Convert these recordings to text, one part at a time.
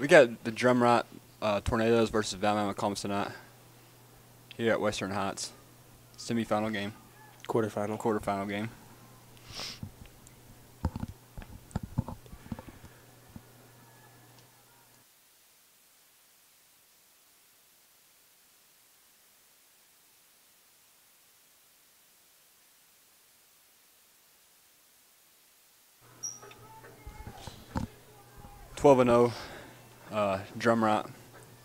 We got the Drumright uh, Tornadoes versus Valmont Comets tonight here at Western Heights. Semifinal game, Quarterfinal. quarterfinal game. Twelve and zero, uh, Drumright,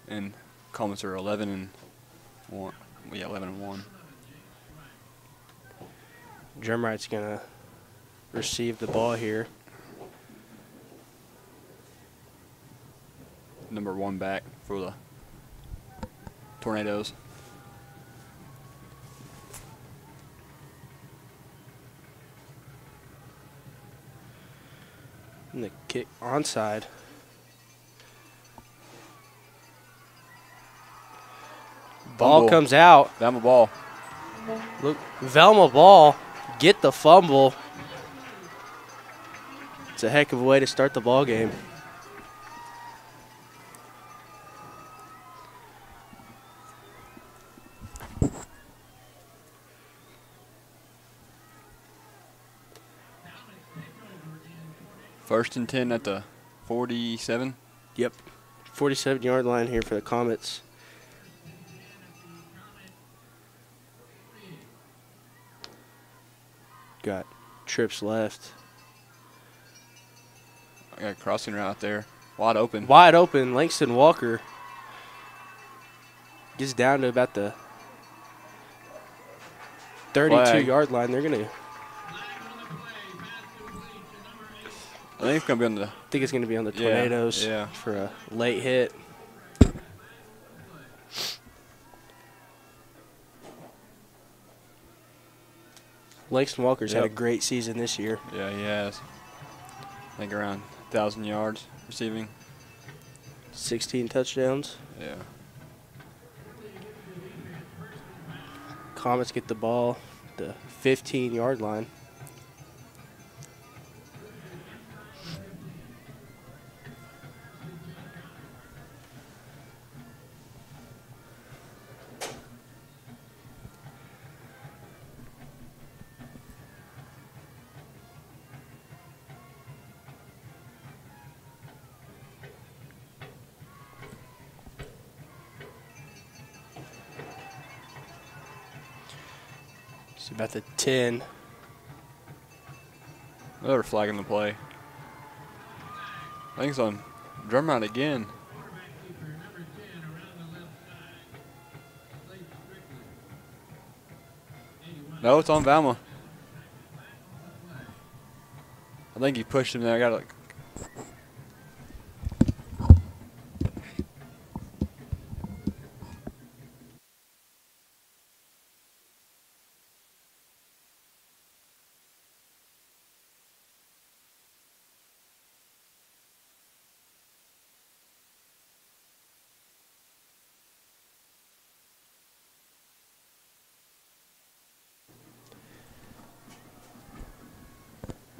and Comets are eleven and one. Yeah, eleven and one. Drum Drumright's gonna receive the ball here. number one back for the Tornadoes. And the kick onside. Ball Fumble. comes out. Velma ball. Look, Velma Ball get the fumble. It's a heck of a way to start the ball game. First and ten at the forty-seven. Yep. 47 yard line here for the Comets. Got trips left. I got a crossing route out there, wide open. Wide open, Langston Walker gets down to about the 32 Flag. yard line. They're going to, I think it's gonna be on the. I think it's going to be on the Yeah, Tornadoes yeah. for a late hit. Langston Walker's had a great season this year. Yeah, he has. I think around thousand yards receiving. 16 touchdowns. Yeah. Comets get the ball, at the 15 yard line. About the 10. Another flag in the play. I think it's on Drumright again. No, it's on Valma. I think he pushed him there. I got like.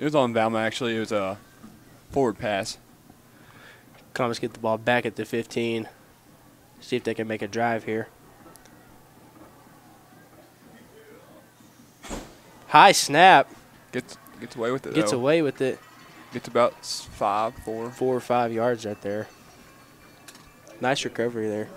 It was on Valma actually. It was a forward pass. Comets get the ball back at the 15. See if they can make a drive here. High snap. Gets gets away with it. Gets though. away with it. Gets about five, four. Four or five yards right there. Nice recovery there.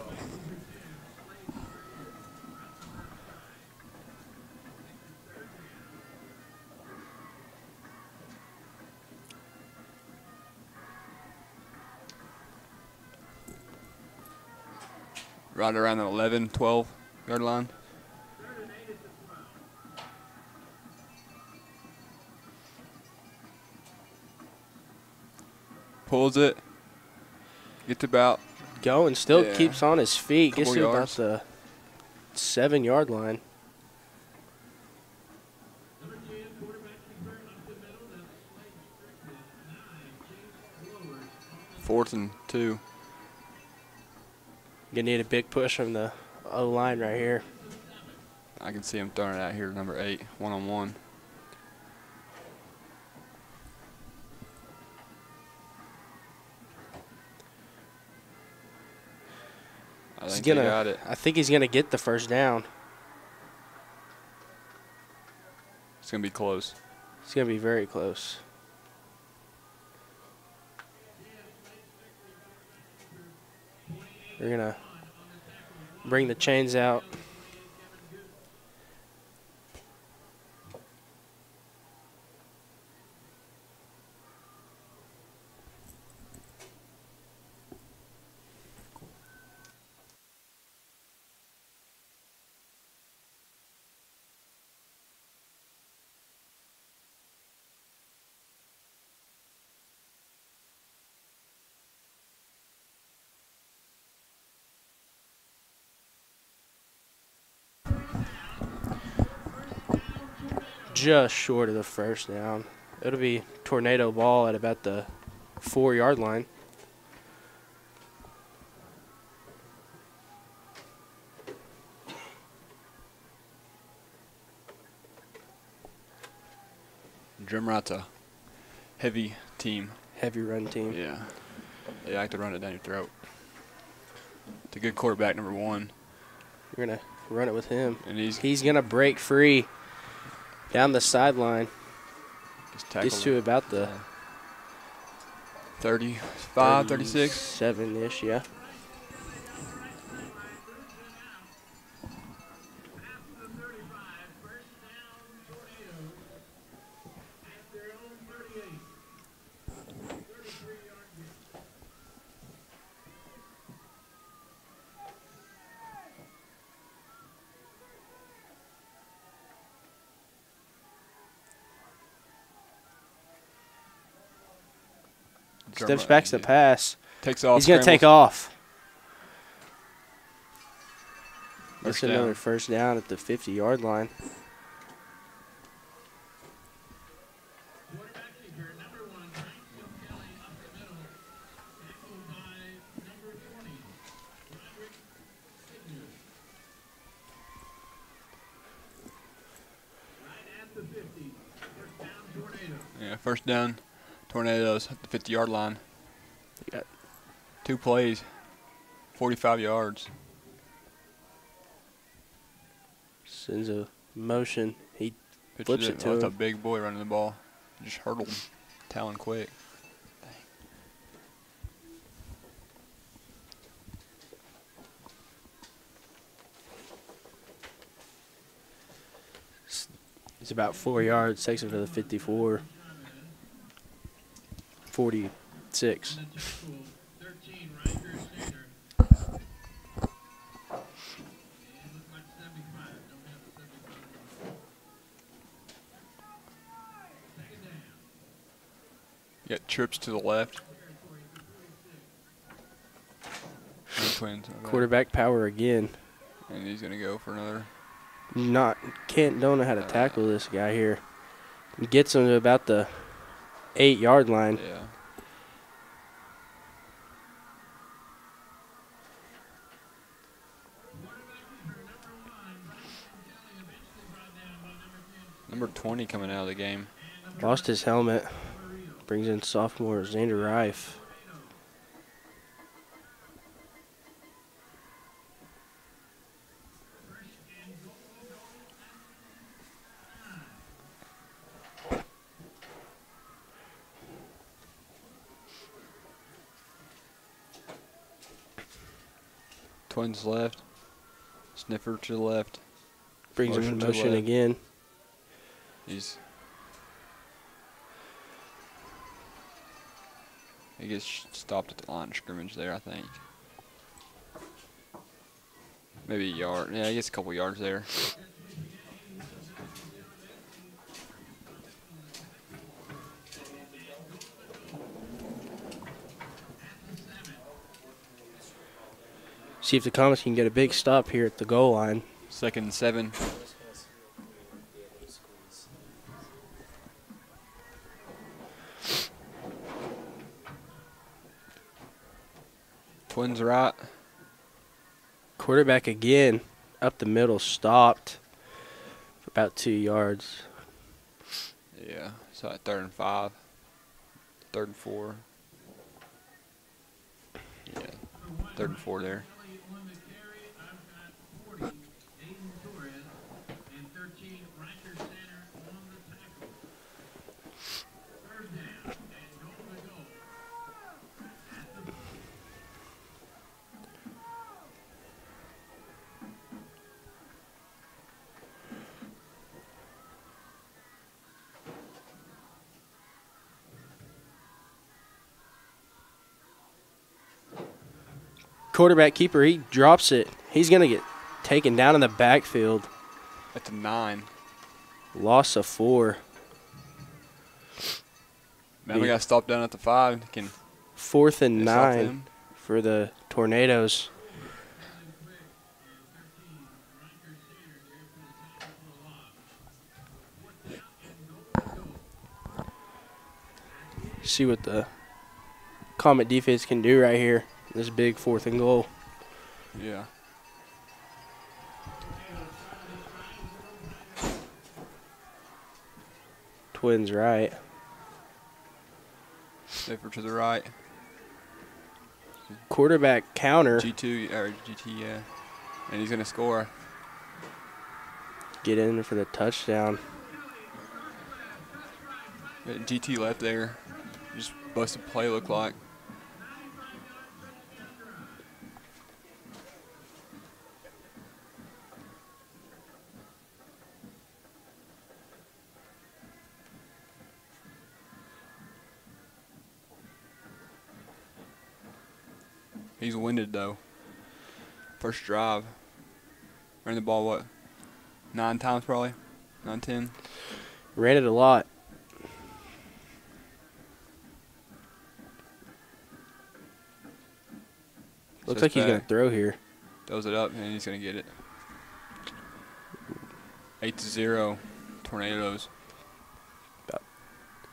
Right around the 11, 12 yard line. Pulls it. Gets about Going, still Yeah. keeps on his feet. Gets to about the seven yard line. fourth and two. Gonna need a big push from the O line right here. I can see him throwing it out here, number eight, one on one. I think they gonna. got it. I think he's gonna get the first down. It's gonna be close. It's gonna be very close. They're gonna bring the chains out. Just short of the first down. It'll be tornado ball at about the four yard line. Drumright's a heavy team. Heavy run team. Yeah. They like to run it down your throat. It's a good quarterback, number one. We're gonna run it with him. And he's, He's gonna break free down the sideline. Gets to about the 35, 36. seven ish, yeah. Steps back to the pass. Takes off. He's gonna take scrambles. off. That's another first down at the 50 yard line. Yeah, first down. Tornadoes at the 50 yard line. Got- Two plays, 45 yards. Sends a motion. He Pitches Flips it to oh, it's a big boy running the ball. Just hurdled Talon Quick. It's about four yards. Takes him to the 54. 46. You got trips to the left. Twins. Quarterback power again. And he's gonna go for another. Not can't don't know how to uh, tackle this guy here. Gets him to about the eight yard line. Yeah. Number 20 coming out of the game. Lost his helmet. Brings in sophomore Xander Rife. Twins left. Sniffer to the left. Brings him Motion in motion again. He's. He gets stopped at the line of scrimmage there, I think. Maybe a yard. Yeah, he gets a couple yards there. See if the Comets can get a big stop here at the goal line. Second and seven. Twins right. Quarterback again. Up the middle, stopped for about two yards. Yeah. So at third and five. Third and four. Yeah. Third and four there. Quarterback keeper, he drops it. He's going to get taken down in the backfield. At the nine. Loss of four. Man, we got stopped down at the five. Can Fourth and nine for the Tornadoes. See what the Comet defense can do right here. This big fourth and goal. Yeah. Twins right. Safer to the right. Quarterback counter. G2 or GT, yeah. And he's gonna score. Get in for the touchdown. GT left there. Just busted play look like. He's winded though. First drive. Ran the ball what? Nine times probably? Nine, ten? Ran it a lot. Looks like he's going to throw here. Throws it up and he's gonna get it. Eight to zero, tornadoes. About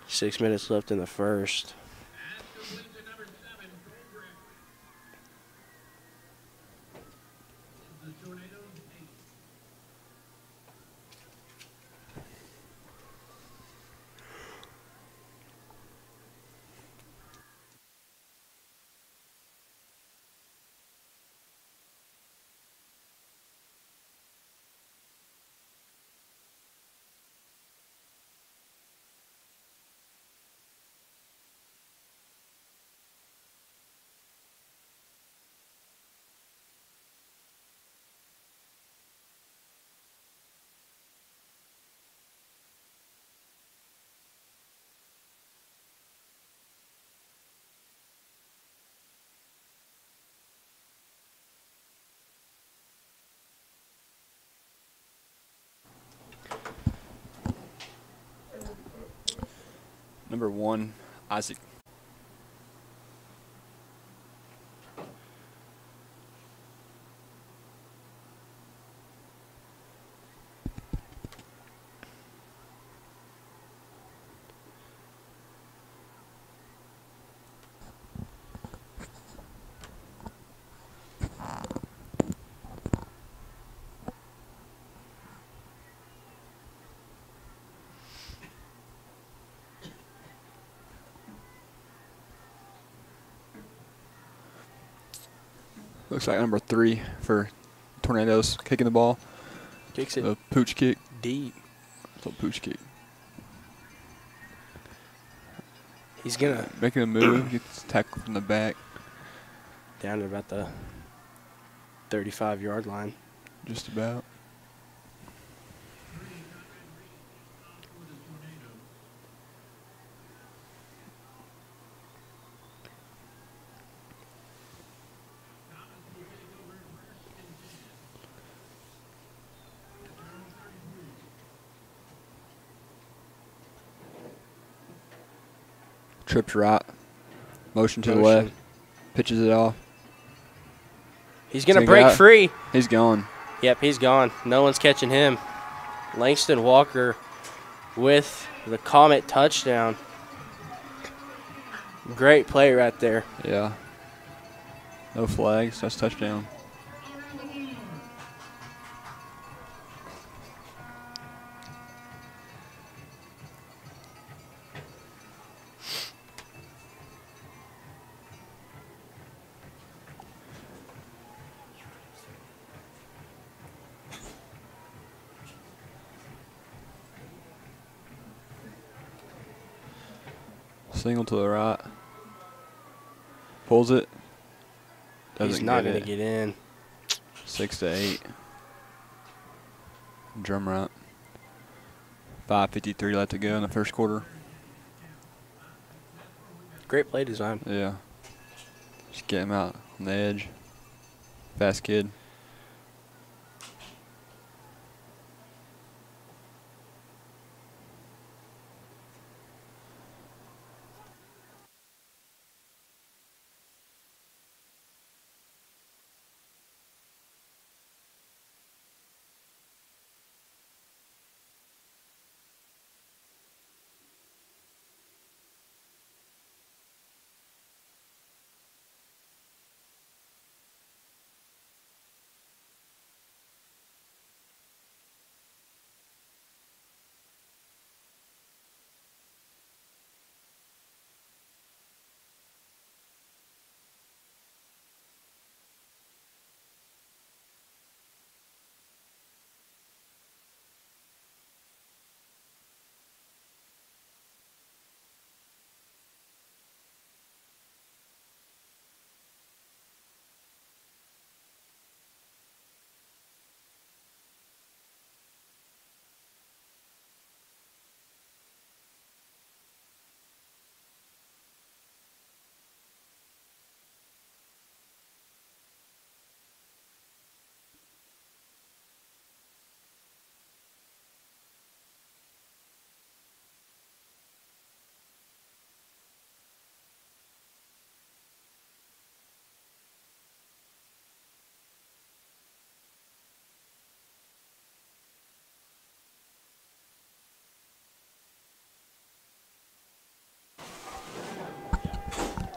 Six minutes left in the first. Number one, Isaac. Looks like number three for tornadoes kicking the ball. Kicks it The pooch kick. deep. It's a pooch kick. He's going to Making a move, gets tackled from the back. down to about the 35 yard line. Just about. Trips right. Motion to the oh, left. Pitches it off. He's going to break out. free. He's gone. Yep, he's gone. No one's catching him. Langston Walker with the Comet touchdown. Great play right there. Yeah. No flags. That's touchdown. Single to the right. Pulls it. Doesn't he's not going to get in. Six to eight. Drumright. Fifty three left to go in the first quarter. Great play design. Yeah. Just get him out on the edge. Fast kid.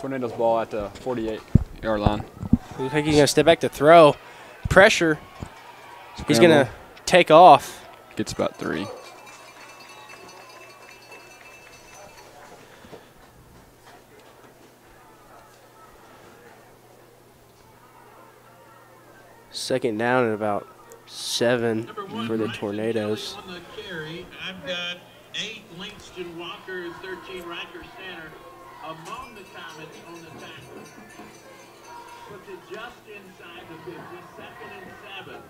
Tornadoes ball at the 48 yard line. Looks like he's gonna step back to throw. Pressure. He's gonna take off. Gets about three. Second down at about seven one, for the Bryson Tornadoes. On the carry, I've got eight Langston Walker, 13 Riker Center among the Comets on the tackle. Puts it just inside the 50, second and seven.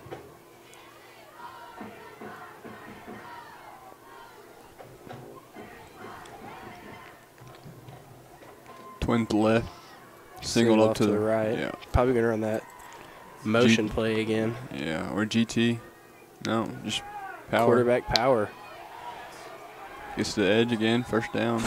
Twins left. Singled Single up to, to the right. Yeah. Probably gonna run that motion play again. Yeah. Or GT. No, just power. Quarterback power. Gets to the edge again. First down.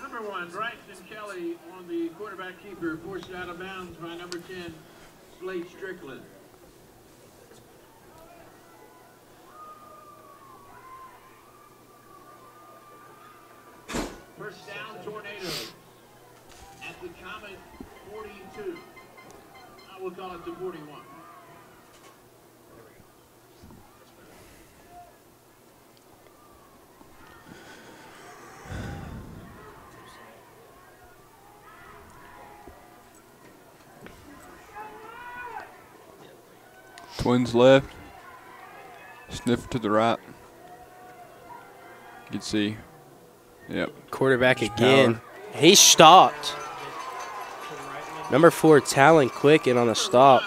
Number one, Bryson Kelly on the quarterback keeper, forced out of bounds by number 10, Slade Strickland. First down, tornadoes. At the Comet 42. I will call it the 41. Twins left. Sniff to the right. You can see. Yep. Quarterback Just again. power. He stopped. Number four, Talon Quick and on the stop.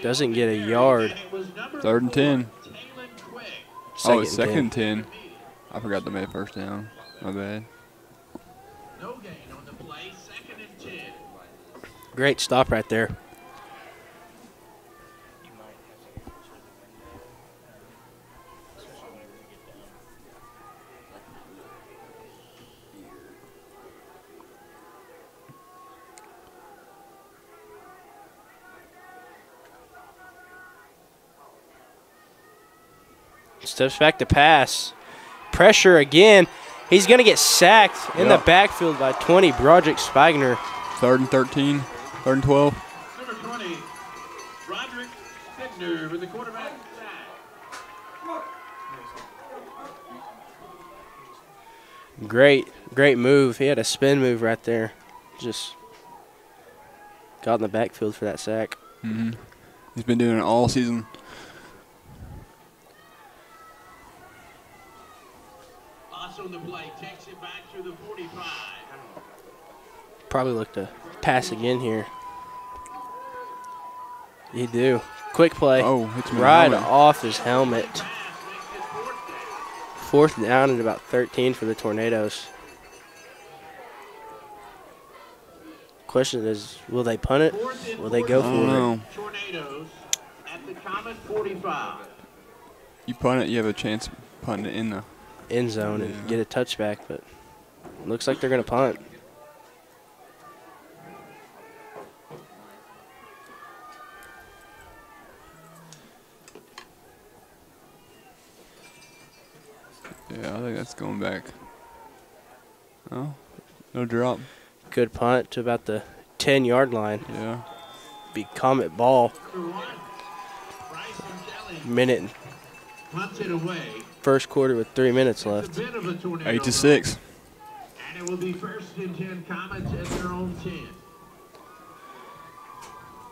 Doesn't get a yard. Third and 10. Second oh, it's second 10. and 10. I forgot to make first down. My bad. No gain on the play, second and 10. Great stop right there. Steps back to pass. Pressure again. He's going to get sacked in Yep. the backfield by 20, Broderick Spigner. Third and 13. Third and 12. Number 20, Roderick Stigner with the quarterback sack. Great, great move. He had a spin move right there. Just got in the backfield for that sack. hmm He's been doing it all season. Loss on the play, takes it back to the 45. Probably look to pass again here. You do. Quick play. Oh, hits him in the right helmet. off his helmet. Pass makes it fourth down. Fourth down at about 13 for the Tornadoes. Question is, will they punt it? Will they go for don't it? Tornadoes at the 45. You punt it, you have a chance of punting it in the. End zone Yeah. and get a touchback, but looks like they're gonna punt. Yeah, I think that's going back. Oh, no drop. Good punt to about the 10 yard line. Yeah. Be Comet ball. Number one, Bryson Kelly Minute and punts it away. First quarter with three minutes left. bit of a tornado. Eight to six. And it will be first and 10 Comets at their own 10.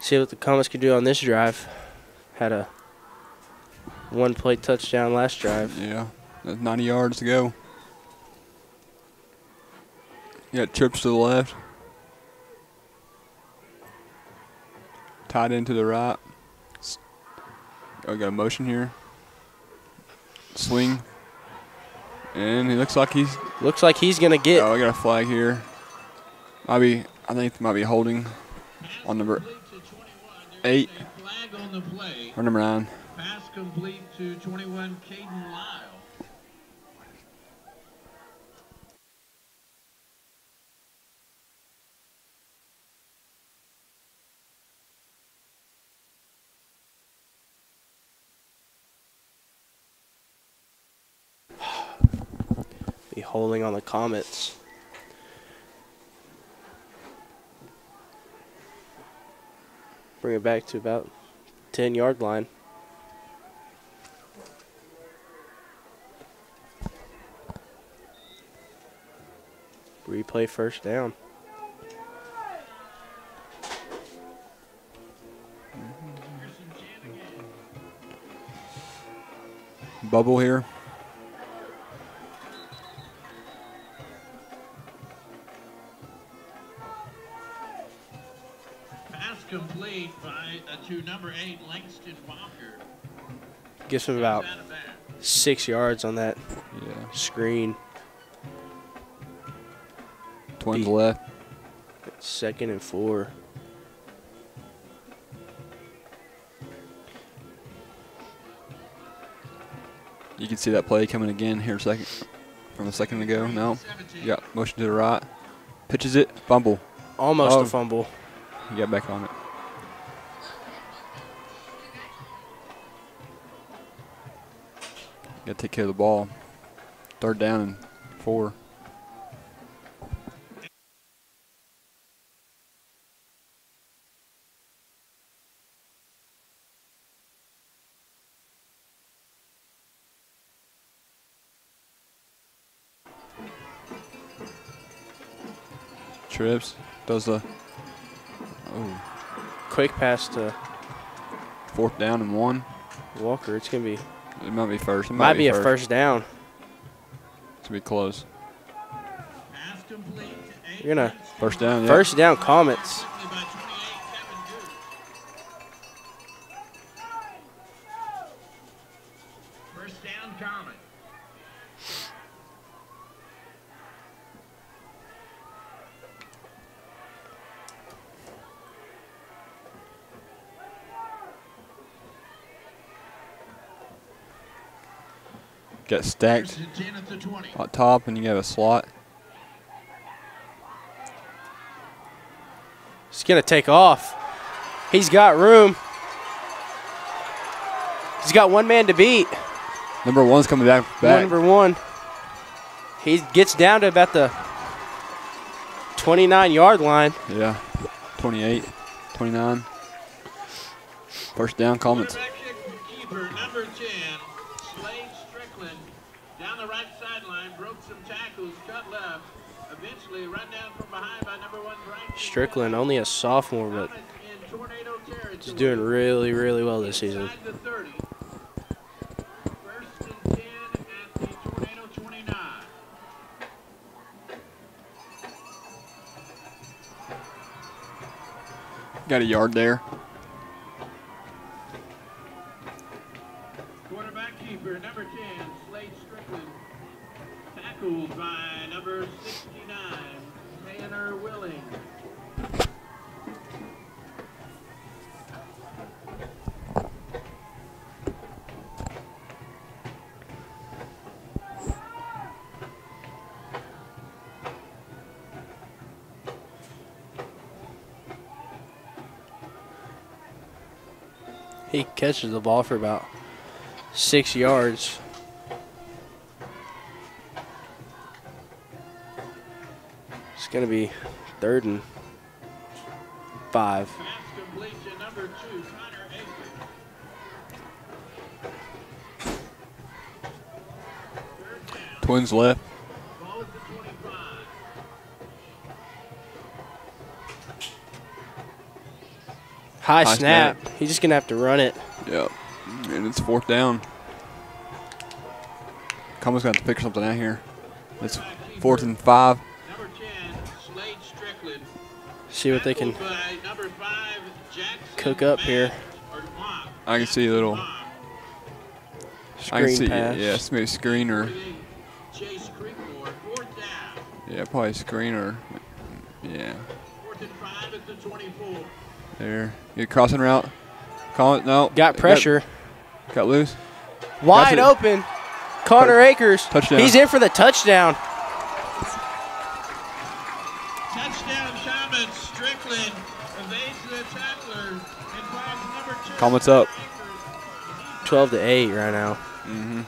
See what the Comets could do on this drive. Had a one play touchdown last drive. Yeah. That's 90 yards to go. You got trips to the left. Tied into the right. S- Oh, got a motion here. Swing. And he looks like he's. Looks like he's gonna get. Oh, I got a flag here. Might be. I think it might be holding on number 21. Eight flag on the play. or number nine. Pass complete to 21 Caden Lyle. Be holding on the Comets. Bring it back to about 10 yard line. Replay first down. Bubble here. Complete by uh, to number eight Langston Walker. Gives him about Out of bounds. six yards on that Yeah. screen. Twins Be- left. Second and four. You can see that play coming again here a second from a second ago. No. Yeah, motion to the right. Pitches it. Fumble. Almost Oh. a fumble. You got back on it. Got to take care of the ball. Third down and four. Trips does the oh Quick pass to fourth down and one. Walker. It's going to be It might be first. It might be a first down. It's gonna be close. Pass complete to eight You're gonna- First down. Yeah. First down, Comets. Stacked First and 10 at the 20. on top, and you have a slot. He's going to take off. He's got room. He's got one man to beat. Number one's coming back. back. Number one. He gets down to about the 29 yard line. Yeah. 28, 29. First down, Comets. Quarterback kick keeper, number 10, Slade Strickland, down the right sideline, broke some tackles, cut left, eventually run down from behind by number one, Bryson Strickland, only a sophomore, but he's doing really, really well this season. Inside the 30. First and 10 at the tornado 29. Got a yard there. He catches the ball for about six yards. It's going to be third and five. Twins left. High, High snap. snap. He's just going to have to run it. Yep. And it's fourth down. Coma's got to pick something out here. It's fourth and five. Number 10, Slade Strickland. See what they can Tackled by number five, cook up here. Mack, or Mock. I can see a little. Mock. I can screen see pass. it. Yeah, it's maybe screen or 48, Chase Creekmore, fourth down. yeah, probably screen or yeah. Fourth and five at the 24. There. Good crossing route. Call it. No. Got pressure. Got, got loose. Wide it. open. Connor Akers. Touchdown. He's in for the touchdown. Touchdown, Shaman Strickland evades the tackler and finds number two. Comets up. 12 to 8 right now. Mm-hmm.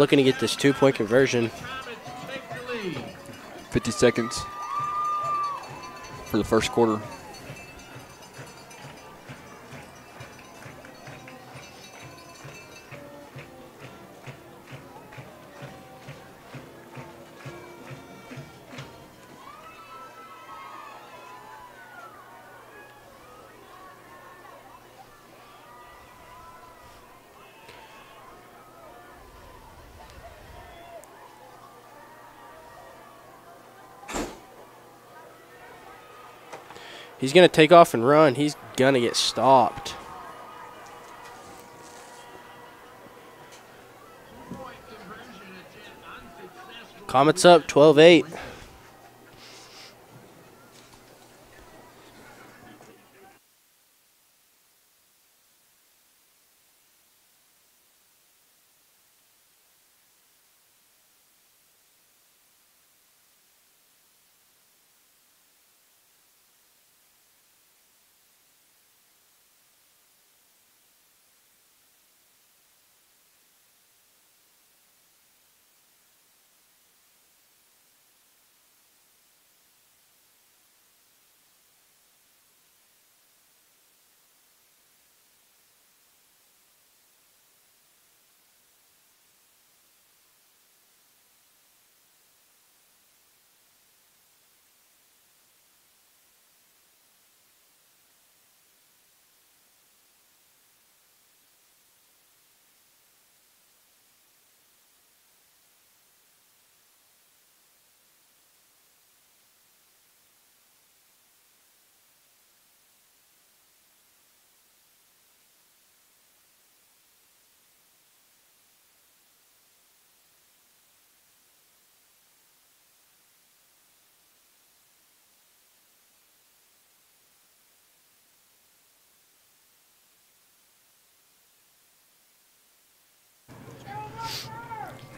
Looking to get this two point conversion. Comets take the lead. 50 seconds for the first quarter. He's going to take off and run. He's going to get stopped. Comets up 12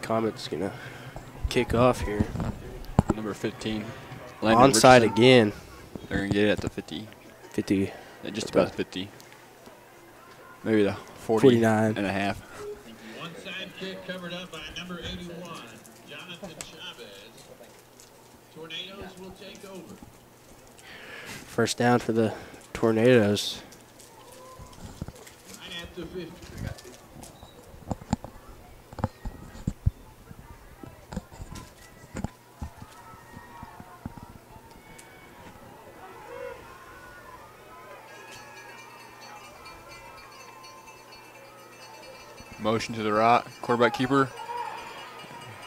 Comet's going to kick off here. Number 15. Landon Onside Richardson. again. They're going to get it at the 50. 50. Yeah, Just about 50. Maybe the 40 49. and a half. Onside kick covered up by number 81, Jonathan Chavez. Tornadoes will take over. First down for the Tornadoes. Right at the 50. Motion to the right. Quarterback keeper.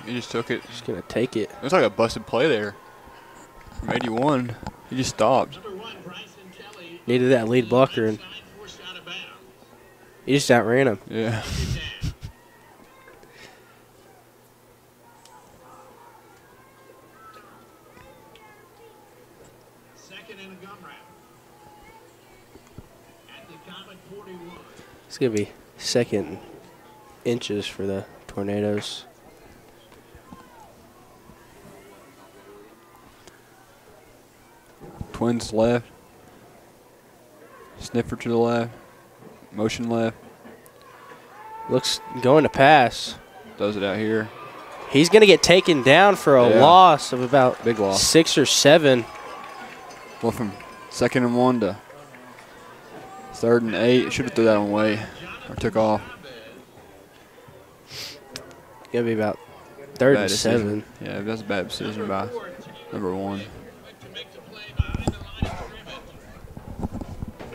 He just took it. Just going to take it. It was like a busted play there. From 81. He just stopped. One, Needed that lead blocker, and Inside, forced out of bounds. he just outran him. Yeah. Second and a gum route. At the Comet 41. It's going to be second inches for the Tornadoes. Twins left. Sniffer to the left. Motion left. Looks going to pass. Does it out here. He's going to get taken down for a Yeah. loss of about Big loss. six or seven. Well, from second and one to third and eight. Should have threw that one away or took off. To be about third Bad and decision. seven. Yeah, that's a bad decision by number one. To make the play behind the line of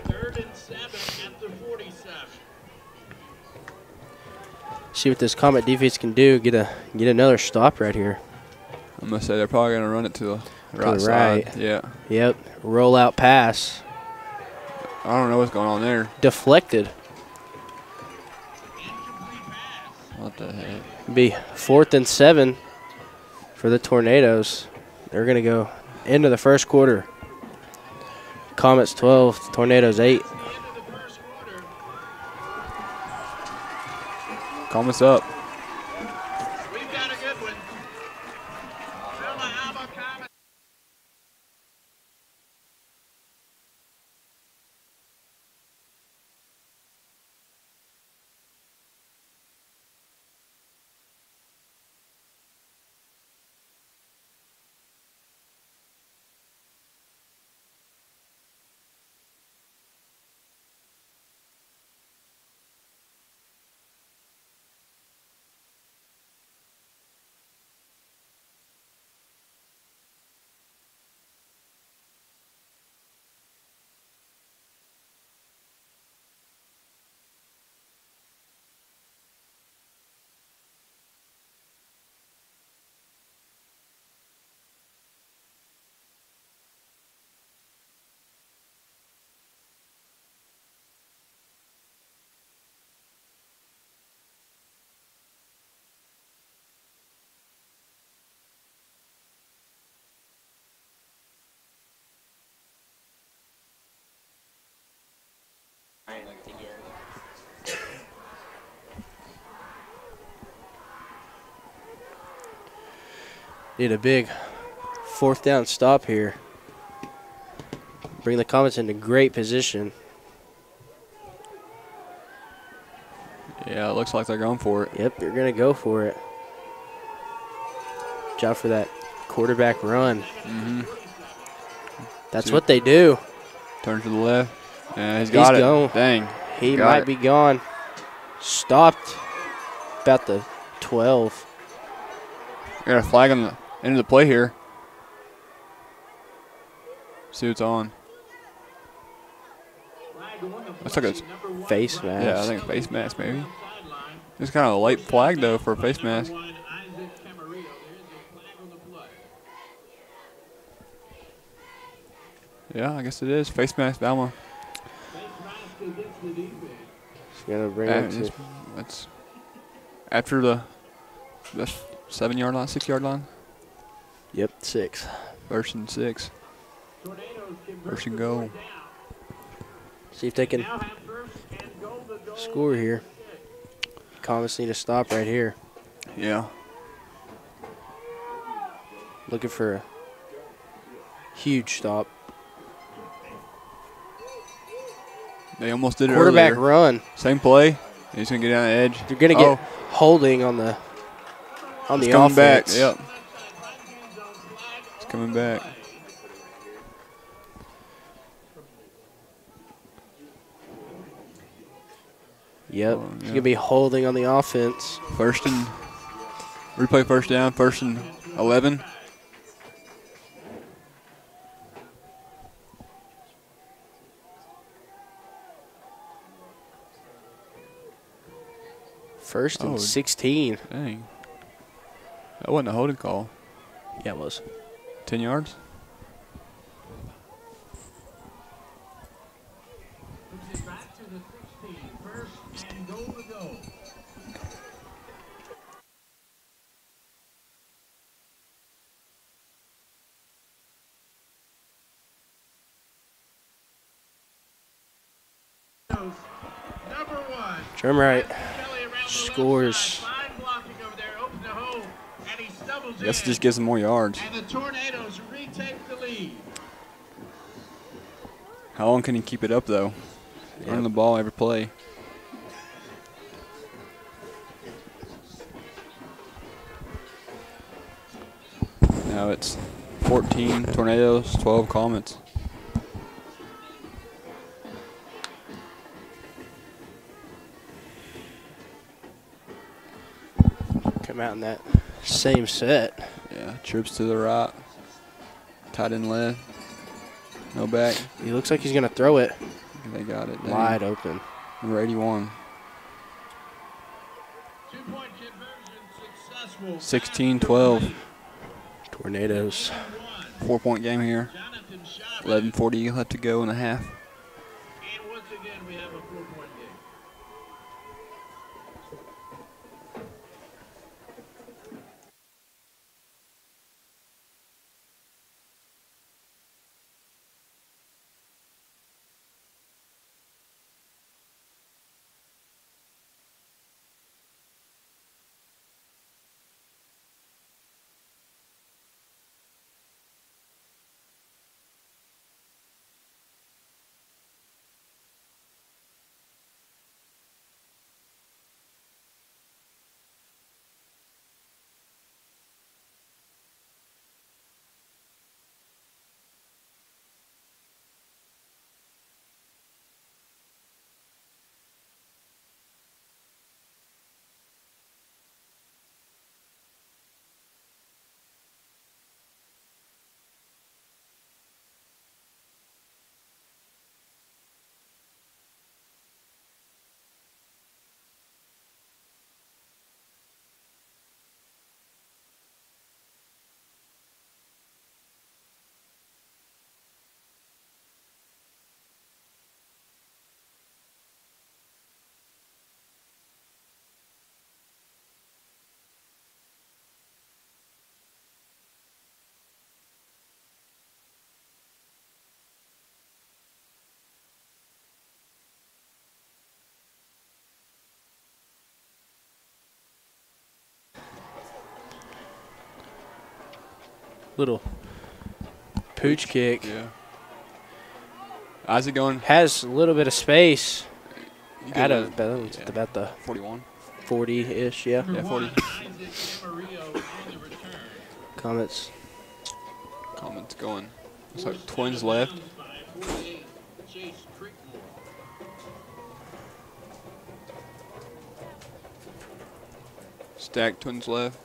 scrimmage. Third and seven at the 47. See what this Comet defense can do. Get a get another stop right here. I'm gonna say they're probably gonna run it to the right, the side. Yeah, Yep. Roll out pass. I don't know what's going on there. Deflected. What the heck? Be fourth and seven for the Tornadoes. They're going to go into the first quarter. Comets 12, Tornadoes 8. End of the first quarter. Comets up. Need a big fourth down stop here. Bring the Comets into great position. Yeah, it looks like they're going for it. Yep, you're going to go for it. Job for that quarterback run. Mm-hmm. That's See- what they do. Turn to the left. Yeah, he's got it. gone. Dang. He Got might it. be gone. Stopped about the 12. Got a flag on the of the play here. See what's on. Flag on the Looks like play, it's number one face mask. Yeah, I think face mask maybe. It's kind of a late flag though for a face mask. one, Isaac Camarillo. There's a flag on the play. Yeah, I guess it is face mask. Balma. Face mask against the defense. He's going to bring it to That's after the the seven yard line, six yard line, Yep, six. first and six. First and goal. See if they can Now have first and goal to goal. score here. Comets need to stop right here. Yeah. Looking for a huge stop. They almost did it Quarterback run. Same play. He's gonna get down the edge. They're going to get Oh, holding on the on the coming back. offense. Yep. Coming back. Yep. Oh, He's going to be holding on the offense. First and replay first down. First and eleven. First and Oh. 16. Dang. That wasn't a holding call. Yeah, it was. Ten yards. Puts it back I guess it just gives them more yards. And the Tornadoes retake the lead. How long can he keep it up, though? Yep. Running the ball every play. Now it's 14 tornadoes, 12 comets. Come out in that same set. Yeah, trips to the right, tight end left, no back. He looks like he's going to throw it They got it. Dang. wide open. Number 81. Two-point conversion successful. 16 12. Tornadoes. Four point game here. Jonathan Schaub. 11.40 left to go in the half. Little pooch kick. Yeah. it going Has a little bit of space you out of about, yeah. about the 41. 40-ish, yeah. Yeah, 40. one, Isaac Camarillo on the return. Comets. Comments going. Looks like twins left. Downs by 48, Chase Creekmore. Stack twins left.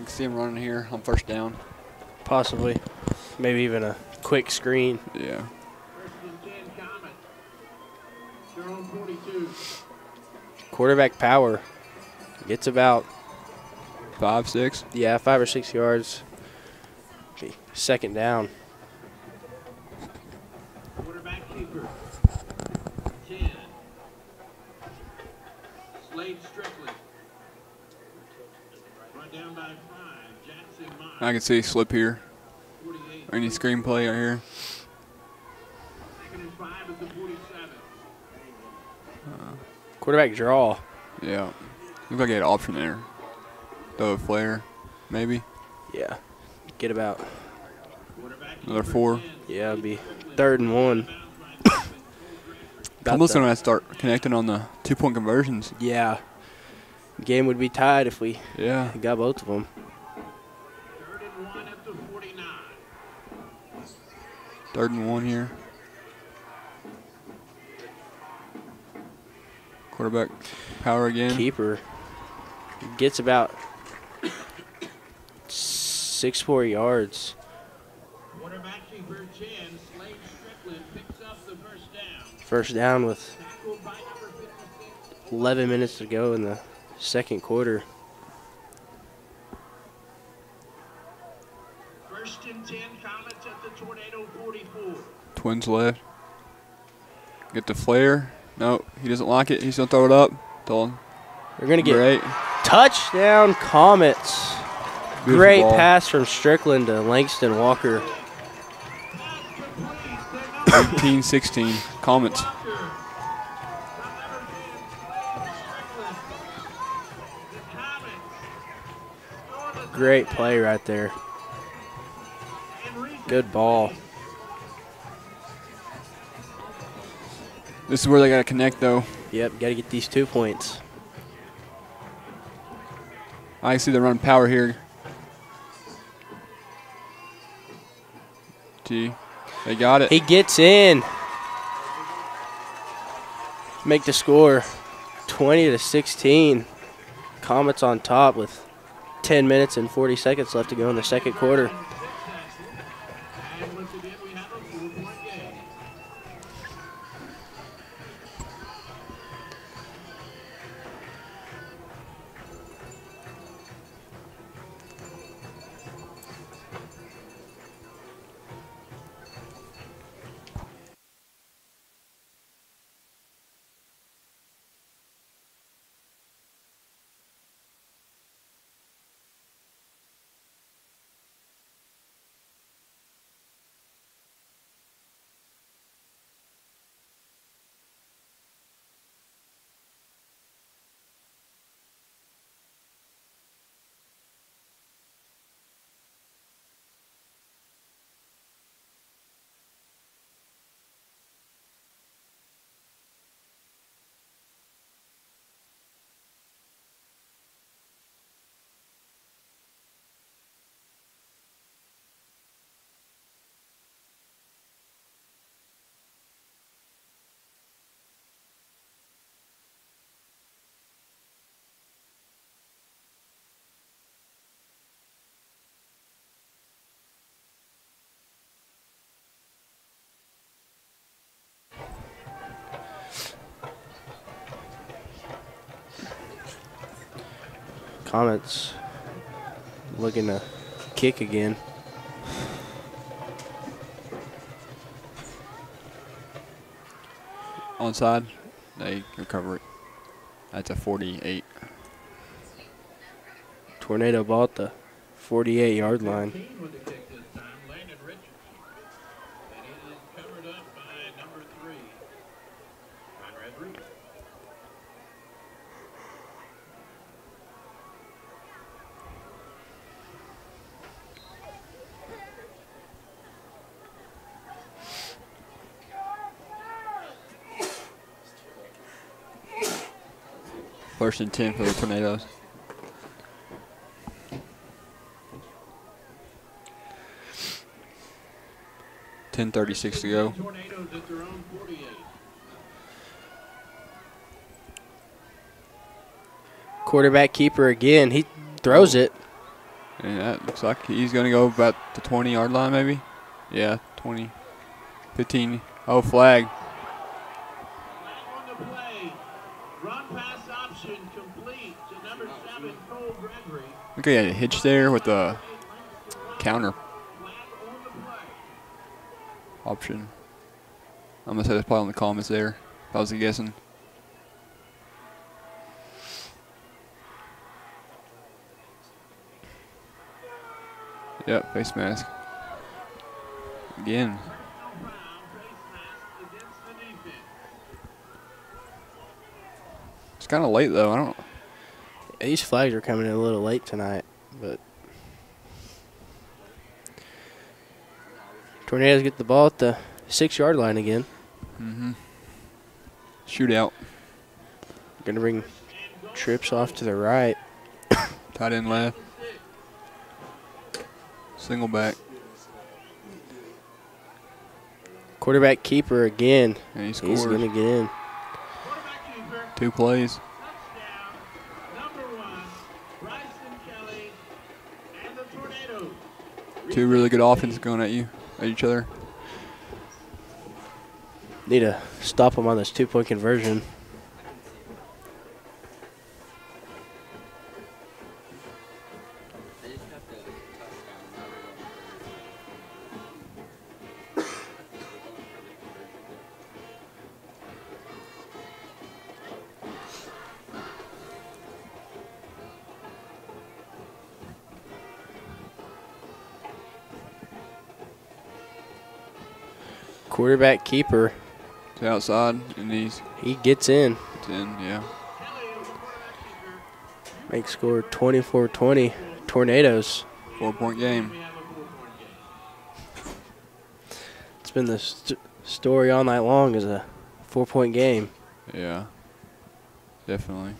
I can see him running here on first down. Possibly. Maybe even a quick screen. Yeah. First and 10, Comet. Their own 42. Quarterback power. Gets about, Five, six. yeah, five or six yards. Second down. Quarterback keeper. 10. Slade Strickland. Brought down by 5. Jackson Miles. I can see slip here. 48. Or any screenplay right here. Second and 5 at the 47. Quarterback draw. Yeah. Looks like he had an option there. Throw a flare, maybe. Yeah. Get about, Another four. yeah, it'd be third and one. About Almost the- gonna have to start connecting on the two point conversions. Yeah. Game would be tied if we Yeah. got both of them. Third and one here. Quarterback power again. Keeper gets about six, four yards. Quarterback keeper 10. Slade Strickland picks up the first down. With Tackled by number 56. 11 minutes to go in the second quarter. First and 10, Comets at the Tornado 44. Twins left. Get the flare. No, he doesn't like it. He's gonna throw it up. Dolan. We're going to get Great. touchdown Comets. Beautiful Great ball. pass from Strickland to Langston Walker. Pass complete 18 16. Comets. Walker. From number 10, Strickland. The Comets. score the Great play right there. Good ball. This is where they gotta connect though. Yep, got to get these two points. I see the running power here. T. They got it. He gets in. Make the score 20 to 16. Comets on top with 10 minutes and 40 seconds left to go in the second quarter. Comets looking to kick again. Onside. They recover it. That's a 48. Tornado ball at the 48 yard line. 15 with the kick this time, Landon Richardson. And it is covered up by number three, Conrad Reed. First and 10 for the Tornadoes. Ten thirty-six to go. Tornadoes at their own 48. Quarterback keeper again. He throws it. And that looks like he's going to go about the 20 yard line, maybe. Yeah, 20, 15. Oh. Flag on the play. Run pass option complete to number seven, Cole Gregory. Look at a hitch there with the counter option. I'm to say that's probably on the Comets there, if I was guessing. Yep, face mask. Again. It's kind of late, though. I don't. These flags are coming in a little late tonight, but Tornadoes get the ball at the six yard line again. Mm-hmm. Shootout. Gonna bring trips off to the right. Tight end left. Single back. Quarterback keeper again. And he He's gonna get in. Two plays. Two really good offenses going at you, at each other. Need to stop them on this two point conversion. Quarterback keeper. To outside, and he's He gets in. in, yeah. Kelly is the quarterback kicker. Make score 24 20. Tornadoes. Four point game. We have a four-point game. It's been the st- story all night long is a four point game. Yeah. Definitely.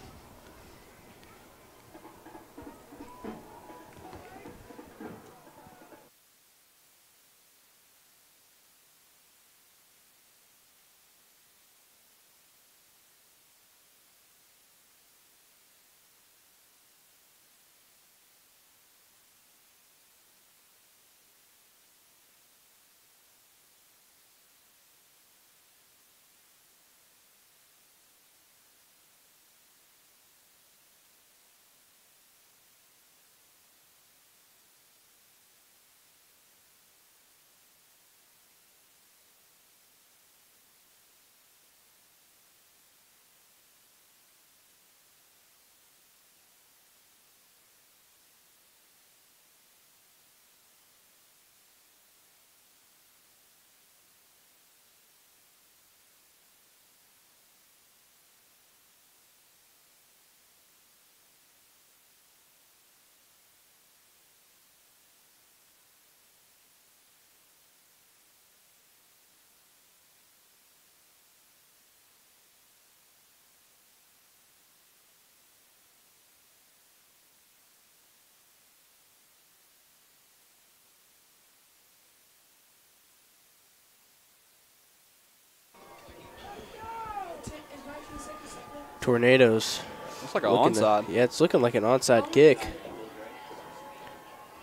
Tornadoes. Looks like an looking to- onside. yeah, it's looking like an onside kick.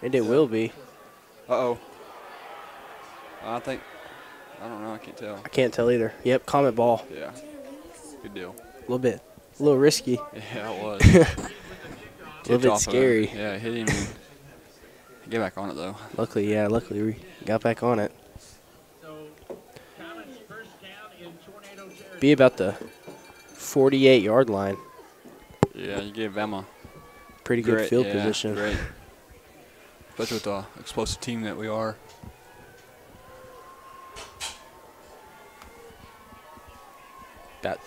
And it will be. Uh oh. I think. I don't know. I can't tell. I can't tell either. Yep, Comet ball. Yeah. Good deal. A little bit. A little risky. Yeah, it was. A little bit off of scary. Yeah, it hit him. Get back on it though. Luckily, yeah, luckily we got back on it. So, Comets first down in tornado territory. Be about the 48 yard line. Yeah, you gave Emma Pretty good field yeah, position. Great. Especially with the explosive team that we are. Got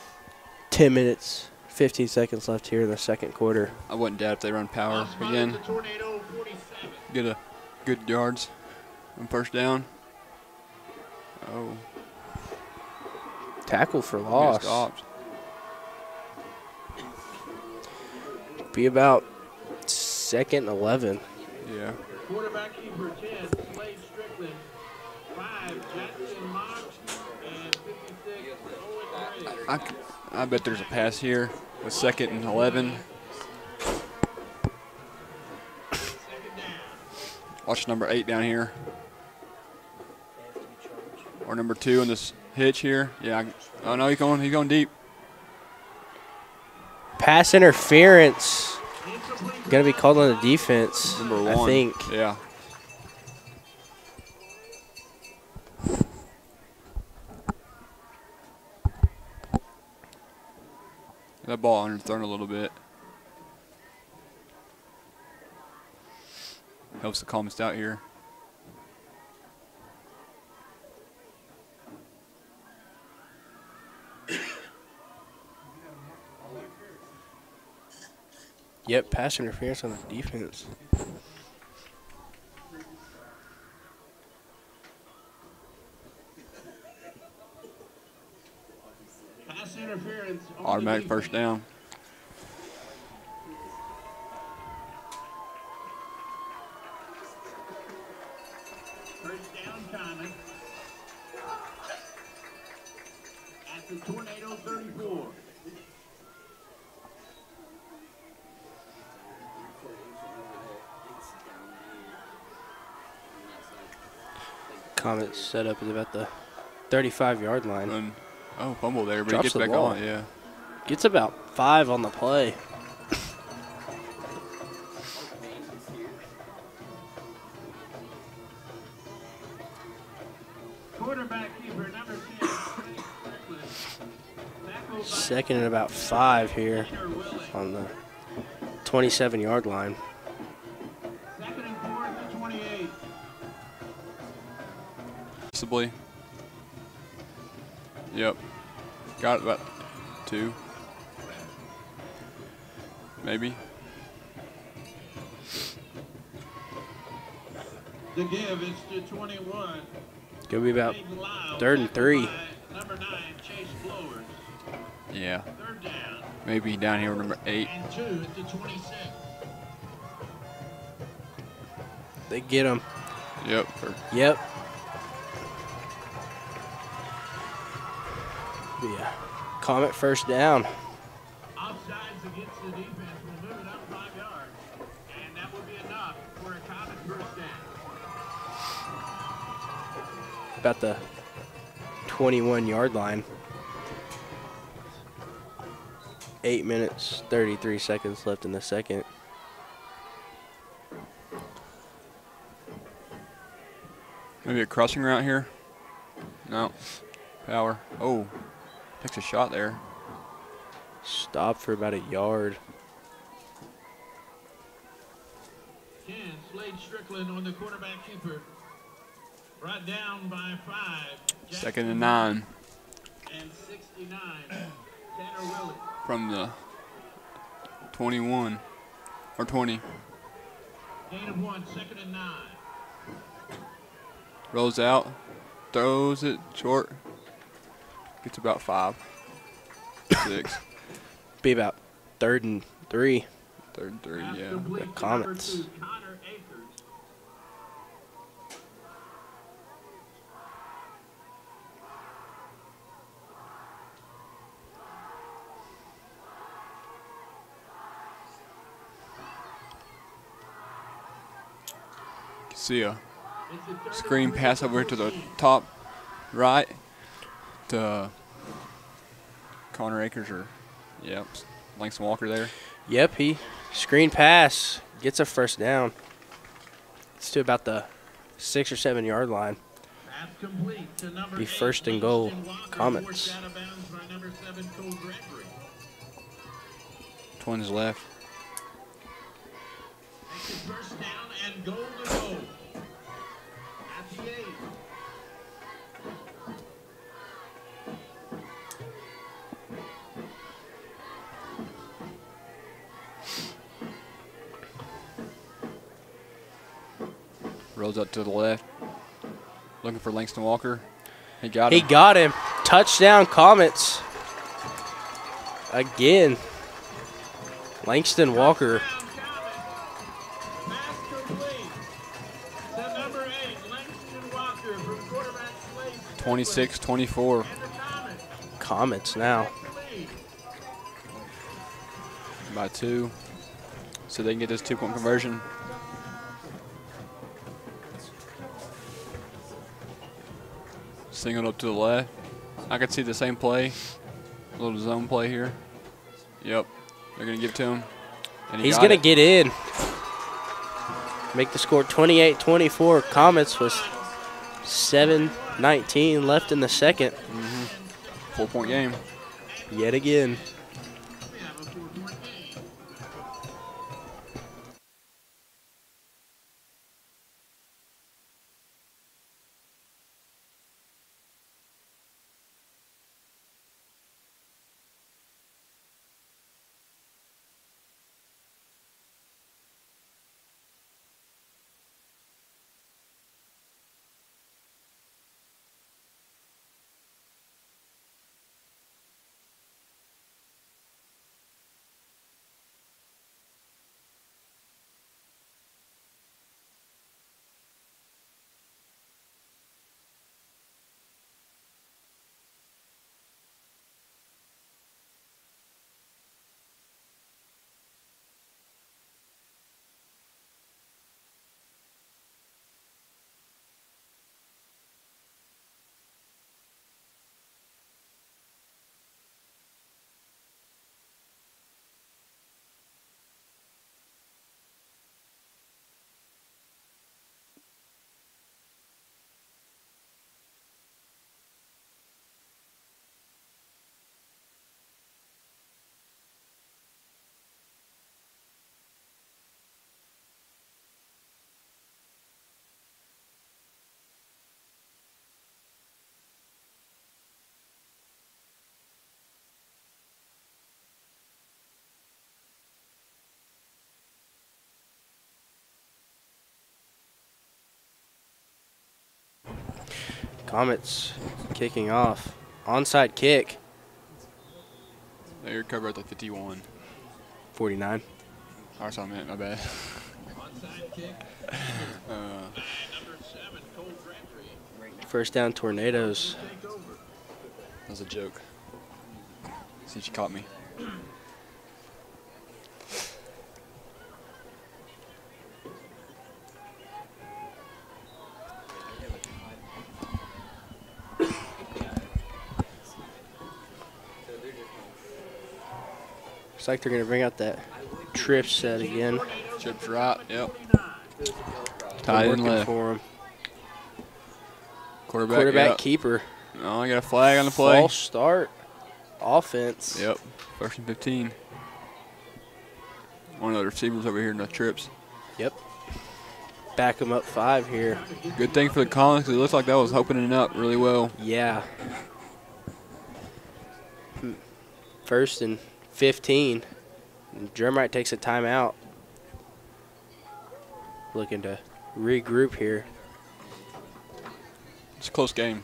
10 minutes, 15 seconds left here in the second quarter. I wouldn't doubt if they run power again. tornado 47. Get a good yards on first down. Oh, Tackle for loss. Be about second 11. Yeah. Quarterback keeper 10, Slade Strickland. 5, Jackson Mox. And 56, Owen Gray. I, c- I bet there's a pass here with second and 11. Watch number eight down here. Or number two in this hitch here. Yeah. I- Oh no, he's going. He's going deep. Pass interference. Going to be called on the defense. Number one. I think. Yeah. That ball underthrown a little bit. Helps the Comets out here. Yep, pass interference on the defense. Pass interference. Automatic first down. Comet setup is about the 35 yard line. And, oh, fumble there, but Drops he gets the back ball. on. Yeah. Gets about five on the play. Quarterback keeper number 10, Slade Strickland. Tackled by Second and about five here on the 27 yard line. Possibly. Yep. Got about two. Maybe. The give is to 21. Gonna be about third and three. Number nine, Chase Blowers. Yeah. Third down Maybe down here with number eight. and two at the 26. they get him. Yep. Yep. Comet first down. About the 21 yard line. Eight minutes, 33 seconds left in the second. Maybe a crossing route here. No. Power. Oh. Takes a shot there. Stop for about a yard. 10, Slade Strickland on the quarterback keeper. Brought down by five. Second and nine And 69, Tanner Willie. from the 21 or 20. Gain of one, second and nine. Rolls out. Throws it short. Gets about five six. Be about third and three. Third and three, yeah. The Comets. see a screen pass over to the top right to Connor Akers or yep, Langston Walker there. Yep, he screen pass gets a first down. It's to about the six or seven yard line. Pass complete to number Be eight, first and goal. Langston Walker, Comets. Rolls up to the left. Looking for Langston Walker. He got him. He got him. Touchdown, Comets. Again. Langston Walker. Touchdown, Comets. Pass complete to number eight, Langston Walker from quarterback Slade. 26 24. Comets Comets now. by two. So they can get this two point conversion. Singled up to the left. I could see the same play. A little zone play here. Yep. They're going to give to him. And he He's going to get in. Make the score 28 24. Comets was 7 19 left in the second. Mm-hmm. four point game. Yet again. Comets kicking off. Onside kick. They're covered at the 51. 49. That's what I meant, my bad. Onside kick. Uh, Number seven, Cole Gregory. First down, Tornadoes. That was a joke. See if you caught me. Like they're going to bring out that trip set again. Chips right. Yep. Tight end left. for him. Quarterback. Quarterback keeper. Oh, I got a flag on the play. False start. Offense. Yep. First and 15. One of the receivers over here in the trips. Yep. Back them up five here. Good thing for the Collins 'cause it looks like that was opening up really well. Yeah. First and 15. And Drumright takes a timeout. Looking to regroup here. It's a close game.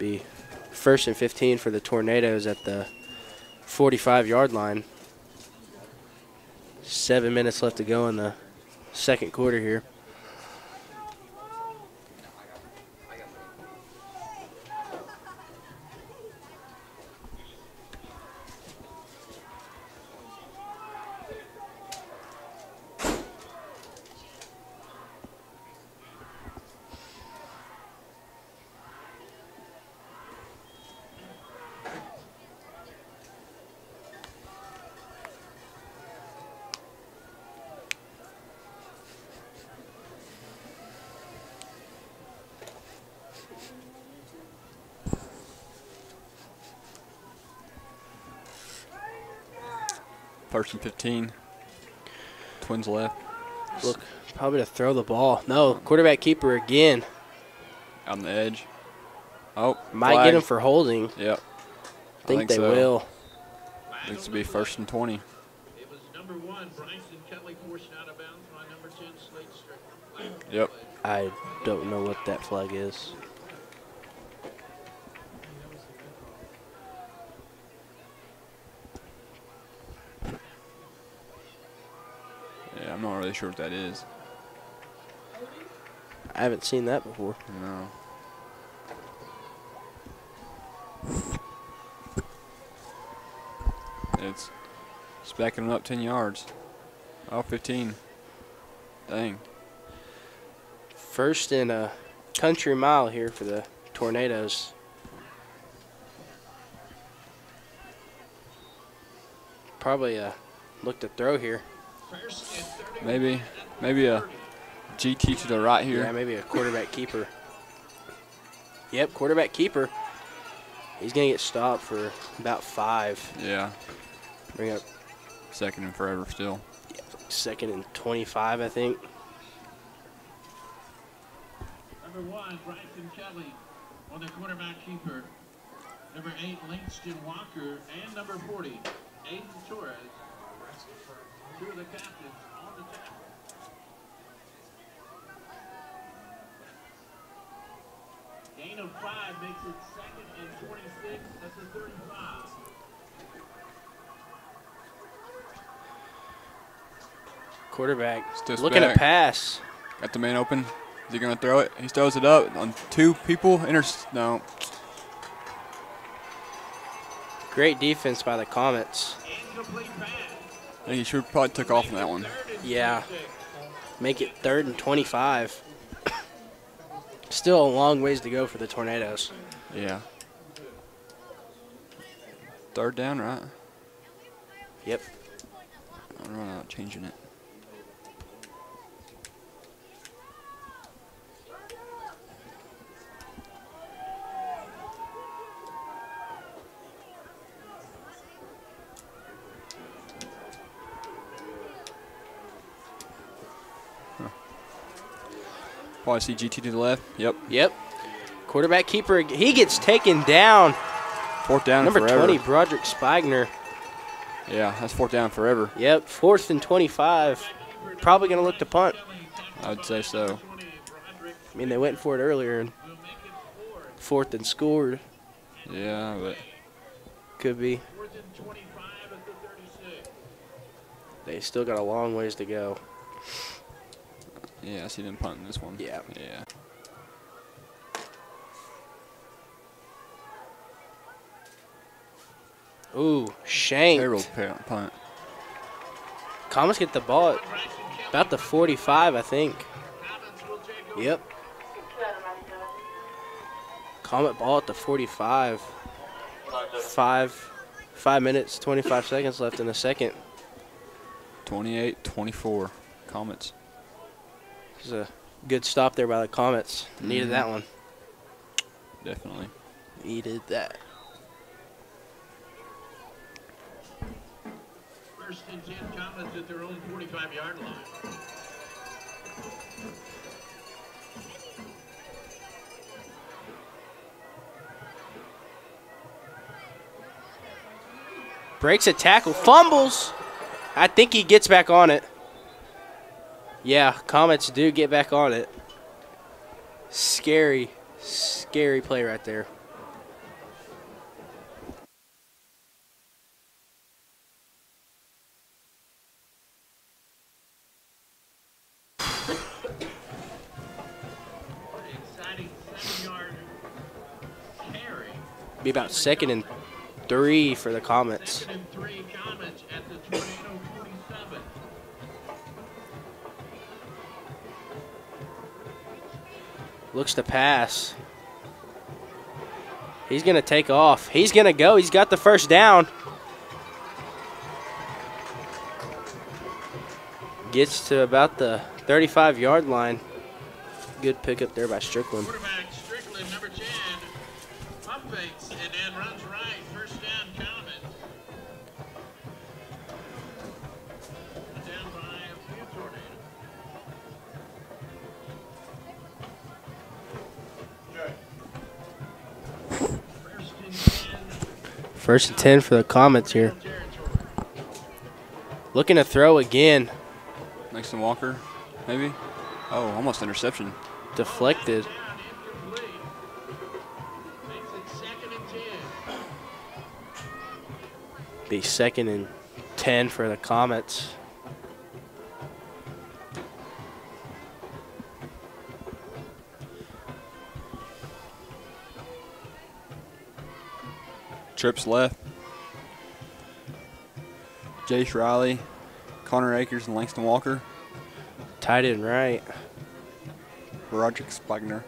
Be first and 15 for the Tornadoes at the 45 yard line. Seven minutes left to go in the second quarter here. First and 15. Twins left. Look, probably to throw the ball. No, quarterback keeper again. On the edge. Oh, Might flag. get him for holding. Yep. Think, think they so. will. Looks to be first and 20. It was number one, Bryson Kelly forced out of bounds by number 10, Slade Strickland. Yep. I don't know what that flag is. Really sure what that is. I haven't seen that before. No. It's it's backing him up 10 yards. Oh, 15. Dang. First in a country mile here for the Tornadoes. Probably a look to throw here. First and 30. Maybe, maybe a GT to the right here. Yeah, maybe a quarterback keeper. Yep, quarterback keeper. He's gonna get stopped for about five. Yeah, Bring up second and forever still. second and 25, I think. Number one, Bryson Kelly on the quarterback keeper. Number eight, Langston Walker. And number 40, Aiden Torres. Two the captains on the tackle. Gain of five makes it second and 26. That's a 35. Quarterback Steps looking to back. pass. Got the man open. Is he gonna throw it? He throws it up on two people. Inter no. Great defense by the Comets. Incomplete pass. I think he should probably took off on that one. Yeah. Make it third and 25. Still a long ways to go for the Tornadoes. Yeah. Third down, right? Yep. I'm not changing it. Probably see GT to the left. Yep. Yep. Quarterback keeper, he gets taken down. Fourth down Number forever. 20, Broderick Spigner. Yeah, that's fourth down forever. Yep, fourth and 25. Probably going to look to punt. I would say so. I mean, they went for it earlier and will make it fourth. and scored. Yeah, but Could be. Fourth and 25 at the 36. They still got a long ways to go. Yeah, I see them punting this one. Yeah. Yeah. Ooh, shanked. Terrible punt. Comets get the ball at about the 45, I think. Collins will take over. Yep. Comet ball at the 45. Five, five minutes, 25 seconds left in the second. 28 24. Comets. This is a good stop there by the Comets. Needed Mhm. that one. Definitely. Needed that. First and 10 Comets at their own 45 yard line. Breaks a tackle, fumbles. I think he gets back on it yeah, Comets do get back on it. Scary, scary play right there. Be about second and three for the Comets. Second and three Comets at the Looks to pass. He's going to take off. He's going to go. He's got the first down. Gets to about the 35 yard line. Good pickup there by Strickland, First and 10 for the Comets here. Looking to throw again. Langston Walker, maybe. Oh, almost interception. Deflected. Down, incomplete. Makes it second and 10. Be second and 10 for the Comets. Trips left. Jace Riley, Connor Akers, and Langston Walker. Tight end right. Roderick Spagner.